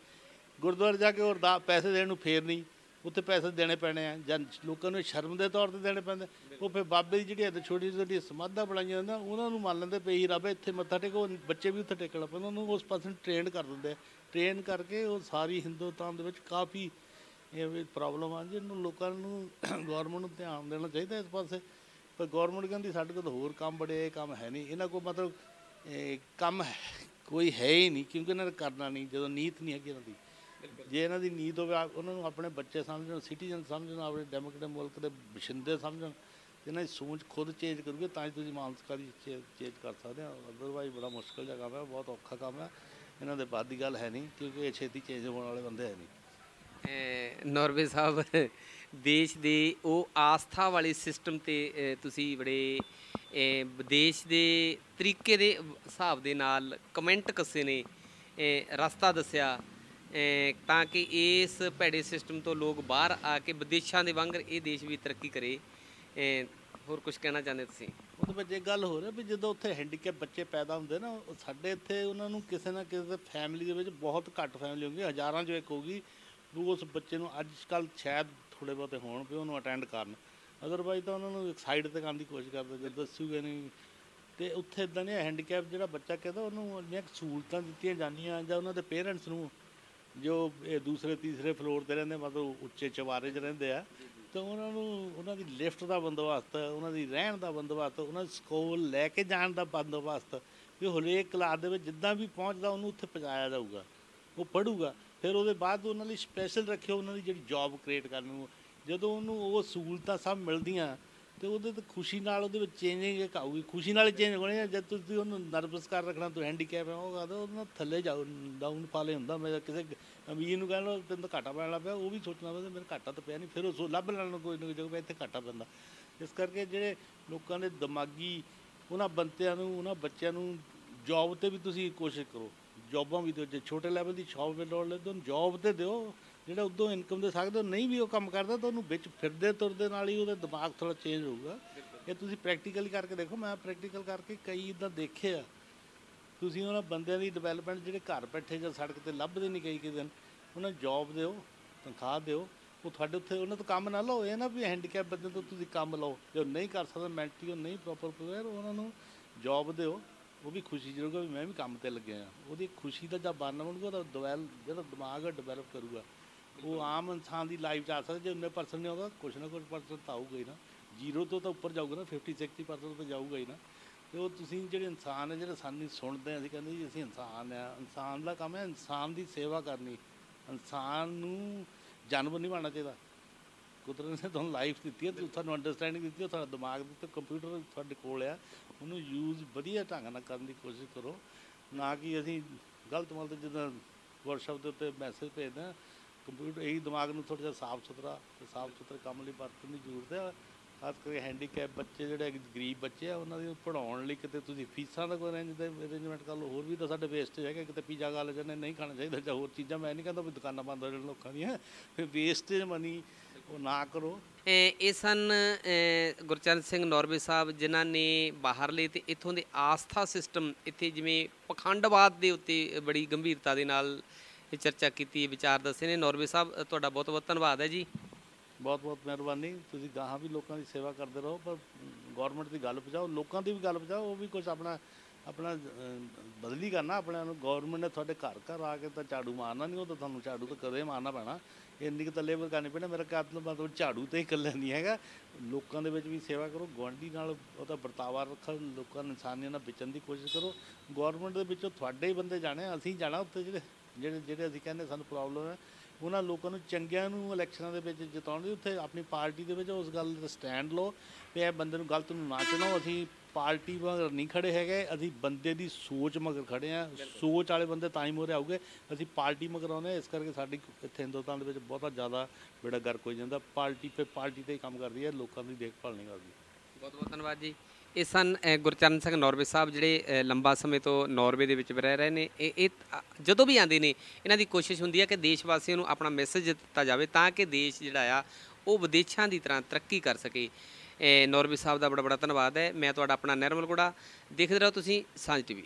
Speaker 1: ਗੁਰਦੁਆਰੇ ਜਾ ਕੇ ਹੋਰ ਦਾ ਪੈਸੇ ਦੇਣ ਨੂੰ ਫੇਰ ਨਹੀਂ। ਉੱਥੇ ਪੈਸੇ ਦੇਣੇ ਪੈਣੇ ਆ, ਜਾਂ ਲੋਕਾਂ ਨੂੰ ਸ਼ਰਮ ਦੇ ਤੌਰ ਤੇ ਦੇਣੇ ਪੈਂਦੇ। ਉਹ ਫਿਰ ਬਾਬੇ ਦੀ ਜਿਹੜੀ ਹੈ ਛੋਟੀ ਛੋਟੀ ਸਮਾਧਾਂ ਬਣਾਈਆਂ ਨਾ ਉਹਨਾਂ ਨੂੰ ਮੰਨ ਲੈਂਦੇ ਪਈ ਰੱਬ ਇੱਥੇ ਮੱਥਾ ਟੇਕੋ, ਬੱਚੇ ਵੀ ਉੱਥੇ ਟੇਕਣਾ ਪੈਂਦਾ, ਉਹਨੂੰ ਉਸ ਪਾਸੇ ਟ੍ਰੇਨ ਕਰ ਦਿੰਦੇ ਟ੍ਰੇਨ ਕਰਕੇ ਉਹ ਸਾਰੀ ਹਿੰਦੁਸਤਾਨ ਦੇ ਵਿੱਚ ਕਾਫੀ ਇਹ ਵੀ ਪ੍ਰੋਬਲਮ ਆ ਜਿਹਨੂੰ ਲੋਕਾਂ ਨੂੰ ਗਵਰਨਮੈਂਟ ਨੂੰ ਧਿਆਨ ਦੇਣਾ ਚਾਹੀਦਾ ਇਸ ਪਾਸੇ। ਪਰ ਗਵਰਨਮੈਂਟ ਕਹਿੰਦੀ ਸਾਡੇ ਕੋਲ ਹੋਰ ਕੰਮ ਬੜੇ ਇਹ ਕੰਮ ਹੈ ਨਹੀਂ। ਇਹਨਾਂ ਕੋਲ ਮਤਲਬ ਕੰਮ ਹੈ- ਕੋਈ ਹੈ ਹੀ ਨਹੀਂ ਕਿਉਂਕਿ ਇਹਨਾਂ ਨੇ ਕਰਨਾ ਨਹੀਂ ਜਦੋਂ ਨੀਤ ਨਹੀਂ ਹੈਗੀ ਇਹਨਾਂ ਦੀ। ਜੇ ਇਹਨਾਂ ਦੀ ਨੀਤ ਹੋਵੇ ਉਹਨਾਂ ਨੂੰ ਆਪਣੇ ਬੱਚੇ ਸਮਝਣ ਸਿਟੀਜ਼ਨ ਸਮਝਣ ਆਪਣੇ ਡੈਮੋਕ੍ਰੇਟਿਕ ਮੁਲਕ ਦੇ ਬਸ਼ਿੰਦੇ ਸਮਝਣ ਇਹਨਾਂ ਦੀ ਸੋਚ ਖੁਦ ਚੇਂਜ ਕਰੂਗੇ ਤਾਂ ਹੀ ਤੁਸੀਂ ਮਾਨਸਿਕਤਾ ਦੀ ਚੇਂਜ ਕਰ ਸਕਦੇ ਆ ਅਦਰਵਾਈਜ਼ ਬੜਾ ਮੁਸ਼ਕਲ ਕੰਮ ਹੈ ਬਹੁਤ ਔਖਾ ਕੰਮ ਹੈ। ਇਹਨਾਂ ਦੇ ਬਾਅਦ ਦੀ ਗੱਲ ਹੈ ਨਹੀਂ, ਕਿਉਂਕਿ ਇਹ ਛੇਤੀ ਚੇਂਜ ਹੋਣ ਵਾਲੇ ਬੰਦੇ ਹੈ ਨਹੀਂ।
Speaker 2: ਨੌਰਵੇ ਸਾਹਿਬ, ਦੇਸ਼ ਦੇ ਉਹ ਆਸਥਾ ਵਾਲੇ ਸਿਸਟਮ ਤੇ ਤੁਸੀਂ ਬੜੇ ਵਿਦੇਸ਼ ਦੇ ਤਰੀਕੇ ਦੇ ਹਿਸਾਬ ਦੇ ਨਾਲ ਕਮੈਂਟ ਕੱਸੇ ਨੇ ਰਸਤਾ ਦੱਸਿਆ ਤਾਂ ਕਿ ਇਸ ਭੈੜੇ ਸਿਸਟਮ ਤੋਂ ਲੋਕ ਬਾਹਰ ਆ ਕੇ ਵਿਦੇਸ਼ਾਂ ਦੇ ਵਾਂਗਰ ਇਹ ਦੇਸ਼ ਵੀ ਤਰੱਕੀ ਕਰੇ ਹੋਰ ਕੁਝ ਕਹਿਣਾ ਚਾਹੁੰਦੇ ਤੁਸੀਂ?
Speaker 1: ਉਹਦੇ ਵਿੱਚ ਇਹ ਗੱਲ ਹੋ ਰਹੀ ਵੀ ਜਦੋਂ ਉੱਥੇ ਹੈਂਡੀਕੈਪ ਬੱਚੇ ਪੈਦਾ ਹੁੰਦੇ ਨਾ, ਉਹ ਸਾਡੇ ਇੱਥੇ ਉਹਨਾਂ ਨੂੰ ਕਿਸੇ ਨਾ ਕਿਸੇ ਫੈਮਿਲੀ ਦੇ ਵਿੱਚ ਬਹੁਤ ਘੱਟ ਫੈਮਿਲੀ ਹੋਊਗੀ ਹਜ਼ਾਰਾਂ ਚੋਂ ਇੱਕ ਹੋਊਗੀ, ਵੀ ਉਸ ਬੱਚੇ ਨੂੰ ਅੱਜ ਕੱਲ ਸ਼ਾਇਦ ਥੋੜੇ ਬਹੁਤੇ ਹੋਣ ਵੀ ਉਹਨੂੰ ਅਟੈਂਡ ਕਰਨ। ਅਦਰਵਾਈਜ਼ ਤਾਂ ਉਹਨਾਂ ਨੂੰ ਇੱਕ ਸਾਈਡ ਤੇ ਕਰਨ ਦੀ ਕੋਸ਼ਿਸ਼ ਕਰਦੇ, ਜੇ ਦੱਸੂਗੇ ਨਹੀਂ। ਤੇ ਉੱਥੇ ਇਦਾਂ ਨਹੀਂ ਹੈਂਡੀਕੈਪ ਜਿਹੜਾ ਬੱਚਾ ਕਹਿੰਦਾ, ਉਹਨੂੰ ਇੰਨੀਆਂ ਕੁ ਸਹੂਲਤਾਂ ਦਿੱਤੀਆਂ ਜਾਂਦੀਆਂ ਜਾਂ ਉਹਨਾਂ ਦੇ ਪੇਰੈਂਟਸ ਨੂੰ, ਜੋ ਇਹ ਦੂਸਰੇ, ਤੀਸਰੇ ਫਲੋਰ ਤੇ ਰਹਿੰਦੇ, ਮਤਲਬ ਉੱਚੇ ਚਵਾਰੇ 'ਚ ਰਹਿੰਦੇ ਆ ਤਾਂ ਉਹਨਾਂ ਨੂੰ, ਉਹਨਾਂ ਦੀ ਲਿਫਟ ਦਾ ਬੰਦੋਬਸਤ, ਉਹਨਾਂ ਦੀ ਰਹਿਣ ਦਾ ਬੰਦੋਬਸਤ, ਉਹਨਾਂ ਦੇ ਸਕੂਲ ਲੈ ਕੇ ਜਾਣ ਦਾ ਬੰਦੋਬਸਤ ਵੀ ਹਰੇਕ ਕਲਾਸ ਦੇ ਵਿੱਚ ਜਿੱਦਾਂ ਵੀ ਪਹੁੰਚਦਾ ਉਹਨੂੰ ਉੱਥੇ ਪਹੁੰਚਾਇਆ ਜਾਊਗਾ, ਉਹ ਪੜੂਗਾ ਫਿਰ ਉਹਦੇ ਬਾਅਦ ਉਹਨਾਂ ਲਈ ਸਪੈਸ਼ਲ ਰੱਖਿਓ, ਉਹਨਾਂ ਦੀ ਜਿਹੜੀ ਜੌਬ ਕ੍ਰੀਏਟ ਕਰਨ ਨੂੰ। ਜਦੋਂ ਉਹਨੂੰ ਉਹ ਸਹੂਲਤਾਂ ਸਭ ਮਿਲਦੀਆਂ ਤੇ ਉਹਦੇ ਤੇ ਖੁਸ਼ੀ ਨਾਲ ਉਹਦੇ ਵਿੱਚ ਚੇਂਜਿੰਗ ਇੱਕ ਆਊਗੀ। ਖੁਸ਼ੀ ਨਾਲ ਚੇਂਜ ਹੋਣੀ ਆ। ਜਦ ਤੁਸੀਂ ਉਹਨੂੰ ਨਰਵਸ ਕਰ ਰੱਖਣਾ, ਤੂੰ ਹੈਂਡੀਕੈਪ ਹੈ, ਉਹ ਕਹਿੰਦਾ ਉਹਨਾਂ ਥੱਲੇ ਜਾਓ ਡਾਊਨ ਫਾਲੇ ਹੁੰਦਾ। ਮੈਂ ਕਿਸੇ ਅਮੀਰ ਨੂੰ ਕਹਿ ਲਓ ਤੈਨੂੰ ਤਾਂ ਘਾਟਾ ਪੈਣ ਲੱਗ ਪਿਆ। ਉਹ ਵੀ ਸੋਚਣਾ ਪੈਂਦਾ ਮੈਨੂੰ ਘਾਟਾ ਤਾਂ ਪਿਆ ਨਹੀਂ ਫਿਰ ਉਹ ਲੱਭ ਲੈਣ ਨੂੰ ਕੋਈ ਨਾ ਕੋਈ ਜਗ੍ਹਾ ਇੱਥੇ ਘਾਟਾ ਪੈਂਦਾ। ਇਸ ਕਰਕੇ ਜਿਹੜੇ ਲੋਕਾਂ ਦੇ ਦਿਮਾਗੀ, ਉਹਨਾਂ ਬੰਤਿਆਂ ਨੂੰ, ਉਹਨਾਂ ਬੱਚਿਆਂ ਨੂੰ ਜੌਬ ਤੇ ਵੀ ਤੁਸੀਂ ਕੋਸ਼ਿਸ਼ ਕਰੋ। ਜੌਬਾਂ ਵੀ ਦਿਓ। ਜੇ ਛੋਟੇ ਲੈਵਲ ਦੀ ਸ਼ੌਪ ਤੇ ਲੋੜ ਲੈ ਤਾਂ ਜੌਬ ਤੇ ਦਿਓ। ਜਿਹੜਾ ਉਦੋਂ ਇਨਕਮ ਦੇ ਸਕਦੇ ਹੋ ਨਹੀਂ ਵੀ ਉਹ ਕੰਮ ਕਰਦਾ, ਤਾਂ ਉਹਨੂੰ ਵਿੱਚ ਫਿਰਦੇ ਤੁਰਦੇ ਨਾਲ ਹੀ ਉਹਦਾ ਦਿਮਾਗ ਥੋੜਾ ਚੇਂਜ ਹੋਊਗਾ। ਇਹ ਤੁਸੀਂ ਪ੍ਰੈਕਟੀਕਲੀ ਕਰਕੇ ਦੇਖੋ, ਮੈਂ ਪ੍ਰੈਕਟੀਕਲ ਕਰਕੇ ਕਈ ਇਦਾਂ ਦੇਖੇ ਆ। ਤੁਸੀਂ ਉਹਨਾਂ ਬੰਦਿਆਂ ਦੀ ਡਿਵੈਲਪਮੈਂਟ ਜਿਹੜੇ ਘਰ ਬੈਠੇ ਜਾਂ ਸੜਕ ਤੇ ਲੱਭਦੇ ਨਹੀਂ ਕਈ ਕਈ ਦਿਨ, ਉਹਨਾਂ ਨੂੰ ਜੌਬ ਦਿਓ, ਤਨਖਾਹ ਦਿਓ, ਉਹ ਤੁਹਾਡੇ ਉੱਥੇ ਉਹਨਾਂ ਤੋਂ ਕੰਮ ਨਾ ਲਓ, ਇਹ ਨਾ ਵੀ ਹੈਂਡੀਕੈਪ ਬੰਦੇ ਤੋਂ ਤੁਸੀਂ ਕੰਮ ਲਓ। ਜੋ ਨਹੀਂ ਕਰ ਸਕਦਾ ਮੈਂਟਲੀ ਉਹ ਨਹੀਂ ਪ੍ਰੋਪਰ ਪ੍ਰੇਅਰ ਉਹਨਾਂ ਨੂੰ ਜੌਬ ਦਿਓ, ਉਹ ਵੀ ਖੁਸ਼ੀ ਜਰੂਗਾ ਵੀ ਮੈਂ ਵੀ ਕੰਮ ਤੇ ਲੱਗਿਆ ਆ। ਉਹਦੀ ਖੁਸ਼ੀ ਦਾ ਜਦ ਬਰਨ ਬਣੂਗਾ, ਉਹਦਾ ਡਿਵੈਲ ਜਿਹੜਾ ਦਿਮਾਗ ਡਿਵੈਲਪ ਕਰੂਗਾ। ਉਹ ਆਮ ਇਨਸਾਨ ਦੀ ਲਾਈਫ 'ਚ ਆ ਸਕਦਾ, ਜੇ 19% ਨਹੀਂ ਆਉਂਦਾ, ਕੁਛ ਨਾ ਕੁਛ ਪਰਸੈਂਟ ਤਾਂ ਆਊਗਾ ਹੀ ਨਾ। ਜ਼ੀਰੋ ਤੋਂ ਤਾਂ ਉੱਪਰ ਜਾਊਗਾ ਨਾ 50 60% ਤੇ ਜਾਊਗਾ ਹੀ ਨਾ। ਤੇ ਉਹ ਤੁਸੀਂ ਜਿਹੜੇ ਇਨਸਾਨ ਹੈ ਜਿਹੜੇ ਸਾਨੂੰ ਸੁਣਦੇ ਆ, ਅਸੀਂ ਕਹਿੰਦੇ ਜੀ, ਅਸੀਂ ਇਨਸਾਨ ਆ। ਇਨਸਾਨ ਦਾ ਕੰਮ ਹੈ ਇਨਸਾਨ ਦੀ ਸੇਵਾ ਕਰਨੀ। ਇਨਸਾਨ ਨੂੰ ਜਾਨਵਰ ਨਹੀਂ ਬਣਨਾ ਚਾਹੀਦਾ। ਕੁਦਰਤ ਨੇ ਤੁਹਾਨੂੰ ਲਾਈਫ ਦਿੱਤੀ ਹੈ ਤੁਹਾਨੂੰ ਅੰਡਰਸਟੈਂਡਿੰਗ ਦਿੱਤੀ ਹੈ, ਤੁਹਾਡਾ ਦਿਮਾਗ ਦਿੱਤਾ ਕੰਪਿਊਟਰ ਤੁਹਾਡੇ ਕੋਲ ਆ। ਉਹਨੂੰ ਯੂਜ਼ ਵਧੀਆ ਢੰਗ ਨਾਲ ਕਰਨ ਦੀ ਕੋਸ਼ਿਸ਼ ਕਰੋ। ਨਾ ਕਿ ਅਸੀਂ ਗਲਤ ਮਲਤ ਜਿੱਦਾਂ WhatsApp ਦੇ ਉੱਤੇ ਮੈਸੇਜ ਭੇਜਦੇ ਹਾਂ ਕੰਪਿਊਟਰ ਇਹੀ ਦਿਮਾਗ ਨੂੰ ਥੋੜਾ ਜਿਹਾ ਸਾਫ਼ ਸੁਥਰਾ, ਤੇ ਸਾਫ਼ ਸੁਥਰੇ ਕੰਮ ਲਈ ਵਰਤਣ ਦੀ ਜ਼ਰੂਰਤ ਹੈ। ਖਾਸ ਕਰਕੇ ਹੈਂਡੀਕੈਪ ਬੱਚੇ ਜਿਹੜੇ ਗਰੀਬ ਬੱਚੇ ਆ, ਉਹਨਾਂ ਦੀ ਪੜਾਉਣ ਲਈ ਕਿਤੇ ਤੁਸੀਂ ਫੀਸਾਂ ਦਾ ਕੋਈ ਅਰੇਂਜ ਅਰੇਂਜਮੈਂਟ ਕਰ ਲਓ, ਹੋਰ ਵੀ ਤਾਂ ਸਾਡੇ ਵੇਸਟੇਜ ਹੈਗਾ, ਕਿਤੇ ਪੀਜ਼ਾ ਖਾ ਲੈਣੇ ਨਹੀਂ ਖਾਣਾ ਚਾਹੀਦਾ ਜਾਂ ਹੋਰ ਚੀਜ਼ਾਂ, ਮੈਂ ਨਹੀਂ ਕਹਿੰਦਾ ਵੀ ਦੁਕਾਨਾਂ ਬੰਦ ਹੋ ਜਾਣ ਲੋਕਾਂ ਦੀਆਂ, ਫਿਰ ਵੇਸਟੇਜ ਮਨੀ ਉਹ ਨਾ ਕਰੋ।
Speaker 2: ਇਹ ਸਨ, ਅਹ, ਗੁਰਚਰਨ ਸਿੰਘ ਨੌਰਵੇ ਸਾਹਿਬ, ਜਿਨ੍ਹਾਂ ਨੇ ਬਾਹਰਲੇ ਤੇ ਇੱਥੋਂ ਦੇ ਆਸਥਾ ਸਿਸਟਮ ਇੱਥੇ ਜਿਵੇਂ ਪਖੰਡਵਾਦ ਦੇ ਉੱਤੇ ਬੜੀ ਗੰਭੀਰਤਾ ਦੇ ਨਾਲ ਇਹ ਚਰਚਾ ਕੀਤੀ ਵਿਚਾਰ ਦੱਸੇ ਨੇ। ਨੌਰਵੇ ਸਾਹਿਬ, ਤੁਹਾਡਾ ਬਹੁਤ ਬਹੁਤ ਧੰਨਵਾਦ ਹੈ ਜੀ।
Speaker 1: ਬਹੁਤ ਬਹੁਤ ਮਿਹਰਬਾਨੀ। ਤੁਸੀਂ ਗਾਹਾਂ ਵੀ ਲੋਕਾਂ ਦੀ ਸੇਵਾ ਕਰਦੇ ਰਹੋ, ਪਰ ਗਵਰਨਮੈਂਟ ਦੀ ਗੱਲ ਪਹੁੰਚਾਓ। ਲੋਕਾਂ ਦੀ ਵੀ ਗੱਲ ਪਹੁੰਚਾਓ, ਉਹ ਵੀ ਕੁਝ ਆਪਣਾ ਆਪਣਾ ਬਦਲੀ ਕਰਨਾ ਆਪਣਿਆਂ ਨੂੰ। ਗਵਰਨਮੈਂਟ ਨੇ ਤੁਹਾਡੇ ਘਰ ਘਰ ਆ ਕੇ ਤਾਂ ਝਾੜੂ ਮਾਰਨਾ ਨਹੀਂ, ਉਹ ਤਾਂ ਤੁਹਾਨੂੰ ਝਾੜੂ ਤਾਂ ਕਦੇ ਮਾਰਨਾ ਪੈਣਾ। ਇੰਨੀ ਕੁ ਤਾਂ ਲੇਬਰ ਕਰਨੀ ਪੈਣਾ, ਮੇਰਾ ਕਹਿਣ ਮਤਲਬ ਝਾੜੂ ਤੇ ਹੀ ਇਕੱਲੇ ਨਹੀਂ ਹੈਗਾ। ਲੋਕਾਂ ਦੇ ਵਿੱਚ ਵੀ ਸੇਵਾ ਕਰੋ, ਗੁਆਂਢੀ ਨਾਲ ਉਹਦਾ ਵਰਤਾਵਾ ਰੱਖਣ, ਲੋਕਾਂ ਨੂੰ ਇਨਸਾਨੀਅਤ ਨਾਲ ਵਿਚਣ ਦੀ ਕੋਸ਼ਿਸ਼ ਕਰੋ। ਗਵਰਨਮੈਂਟ ਦੇ ਵਿੱਚੋਂ ਤੁਹਾਡੇ ਹੀ ਬੰਦੇ ਜਾਣੇ ਅਸੀਂ ਜਾਣਾ ਉੱਥੇ ਜਿਹੜੇ ਜਿਹੜੇ ਜਿਹੜੇ ਅਸੀਂ ਕਹਿੰਦੇ ਸਾਨੂੰ ਪ੍ਰੋਬਲਮ ਹੈ ਉਹਨਾਂ ਲੋਕਾਂ ਨੂੰ ਚੰਗਿਆਂ ਨੂੰ ਇਲੈਕਸ਼ਨਾਂ ਦੇ ਵਿੱਚ ਜਿਤਾਉਣ ਦੀ ਉੱਥੇ ਆਪਣੀ ਪਾਰਟੀ ਦੇ ਵਿੱਚ ਉਸ ਗੱਲ ਦਾ ਸਟੈਂਡ ਲਓ ਵੀ ਇਹ ਬੰਦੇ ਨੂੰ ਗਲਤ ਨੂੰ ਨਾ ਚੁਣਾਓ ਅਸੀਂ ਪਾਰਟੀ ਮਗਰ ਨਹੀਂ ਖੜੇ ਹੈਗੇ ਅਸੀਂ ਬੰਦੇ ਦੀ ਸੋਚ ਮਗਰ ਖੜੇ ਆ ਸੋਚ ਵਾਲੇ ਬੰਦੇ ਤਾਂ ਹੀ ਮੋਰੇ ਆਉਗੇ। ਅਸੀਂ ਪਾਰਟੀ ਮਗਰ ਆਉਂਦੇ ਇਸ ਕਰਕੇ ਸਾਡੀ ਇੱਥੇ ਹਿੰਦੁਸਤਾਨ ਦੇ ਵਿੱਚ ਬਹੁਤਾ ਜ਼ਿਆਦਾ ਬੇੜਾ ਗਰਕ ਹੋ ਜਾਂਦਾ। ਪਾਰਟੀ ਤੇ ਪਾਰਟੀ ਤੇ ਹੀ ਕੰਮ ਕਰਦੀ ਹੈ ਲੋਕਾਂ ਦੀ ਦੇਖਭਾਲ ਨਹੀਂ ਕਰਦੀ।
Speaker 2: ਬਹੁਤ ਬਹੁਤ ਧੰਨਵਾਦ ਜੀ। ਇਹ ਸਨ ਗੁਰਚਰਨ ਸਿੰਘ ਨੌਰਵੇ ਸਾਹਿਬ ਜਿਹੜੇ ਲੰਬਾ ਸਮੇਂ ਤੋਂ ਨੌਰਵੇ ਦੇ ਵਿੱਚ ਰਹਿ ਰਹੇ ਨੇ। ਇਹ ਇਹ ਜਦੋਂ ਵੀ ਆਉਂਦੇ ਨੇ ਇਹਨਾਂ ਦੀ ਕੋਸ਼ਿਸ਼ ਹੁੰਦੀ ਹੈ ਕਿ ਦੇਸ਼ ਵਾਸੀਆਂ ਨੂੰ ਆਪਣਾ ਮੈਸੇਜ ਦਿੱਤਾ ਜਾਵੇ ਤਾਂ ਕਿ ਦੇਸ਼ ਜਿਹੜਾ ਆ ਉਹ ਵਿਦੇਸ਼ਾਂ ਦੀ ਤਰ੍ਹਾਂ ਤਰੱਕੀ ਕਰ ਸਕੇ। ਅ, ਨੌਰਵੇ ਸਾਹਿਬ ਦਾ ਬੜਾ ਬੜਾ ਧੰਨਵਾਦ ਹੈ। ਮੈਂ ਤੁਹਾਡਾ ਆਪਣਾ ਨਿਰਮਲ ਗੁੜਾ। ਦੇਖਦੇ ਰਹੋ ਤੁਸੀਂ ਸਾਂਝ ਟੀਵੀ।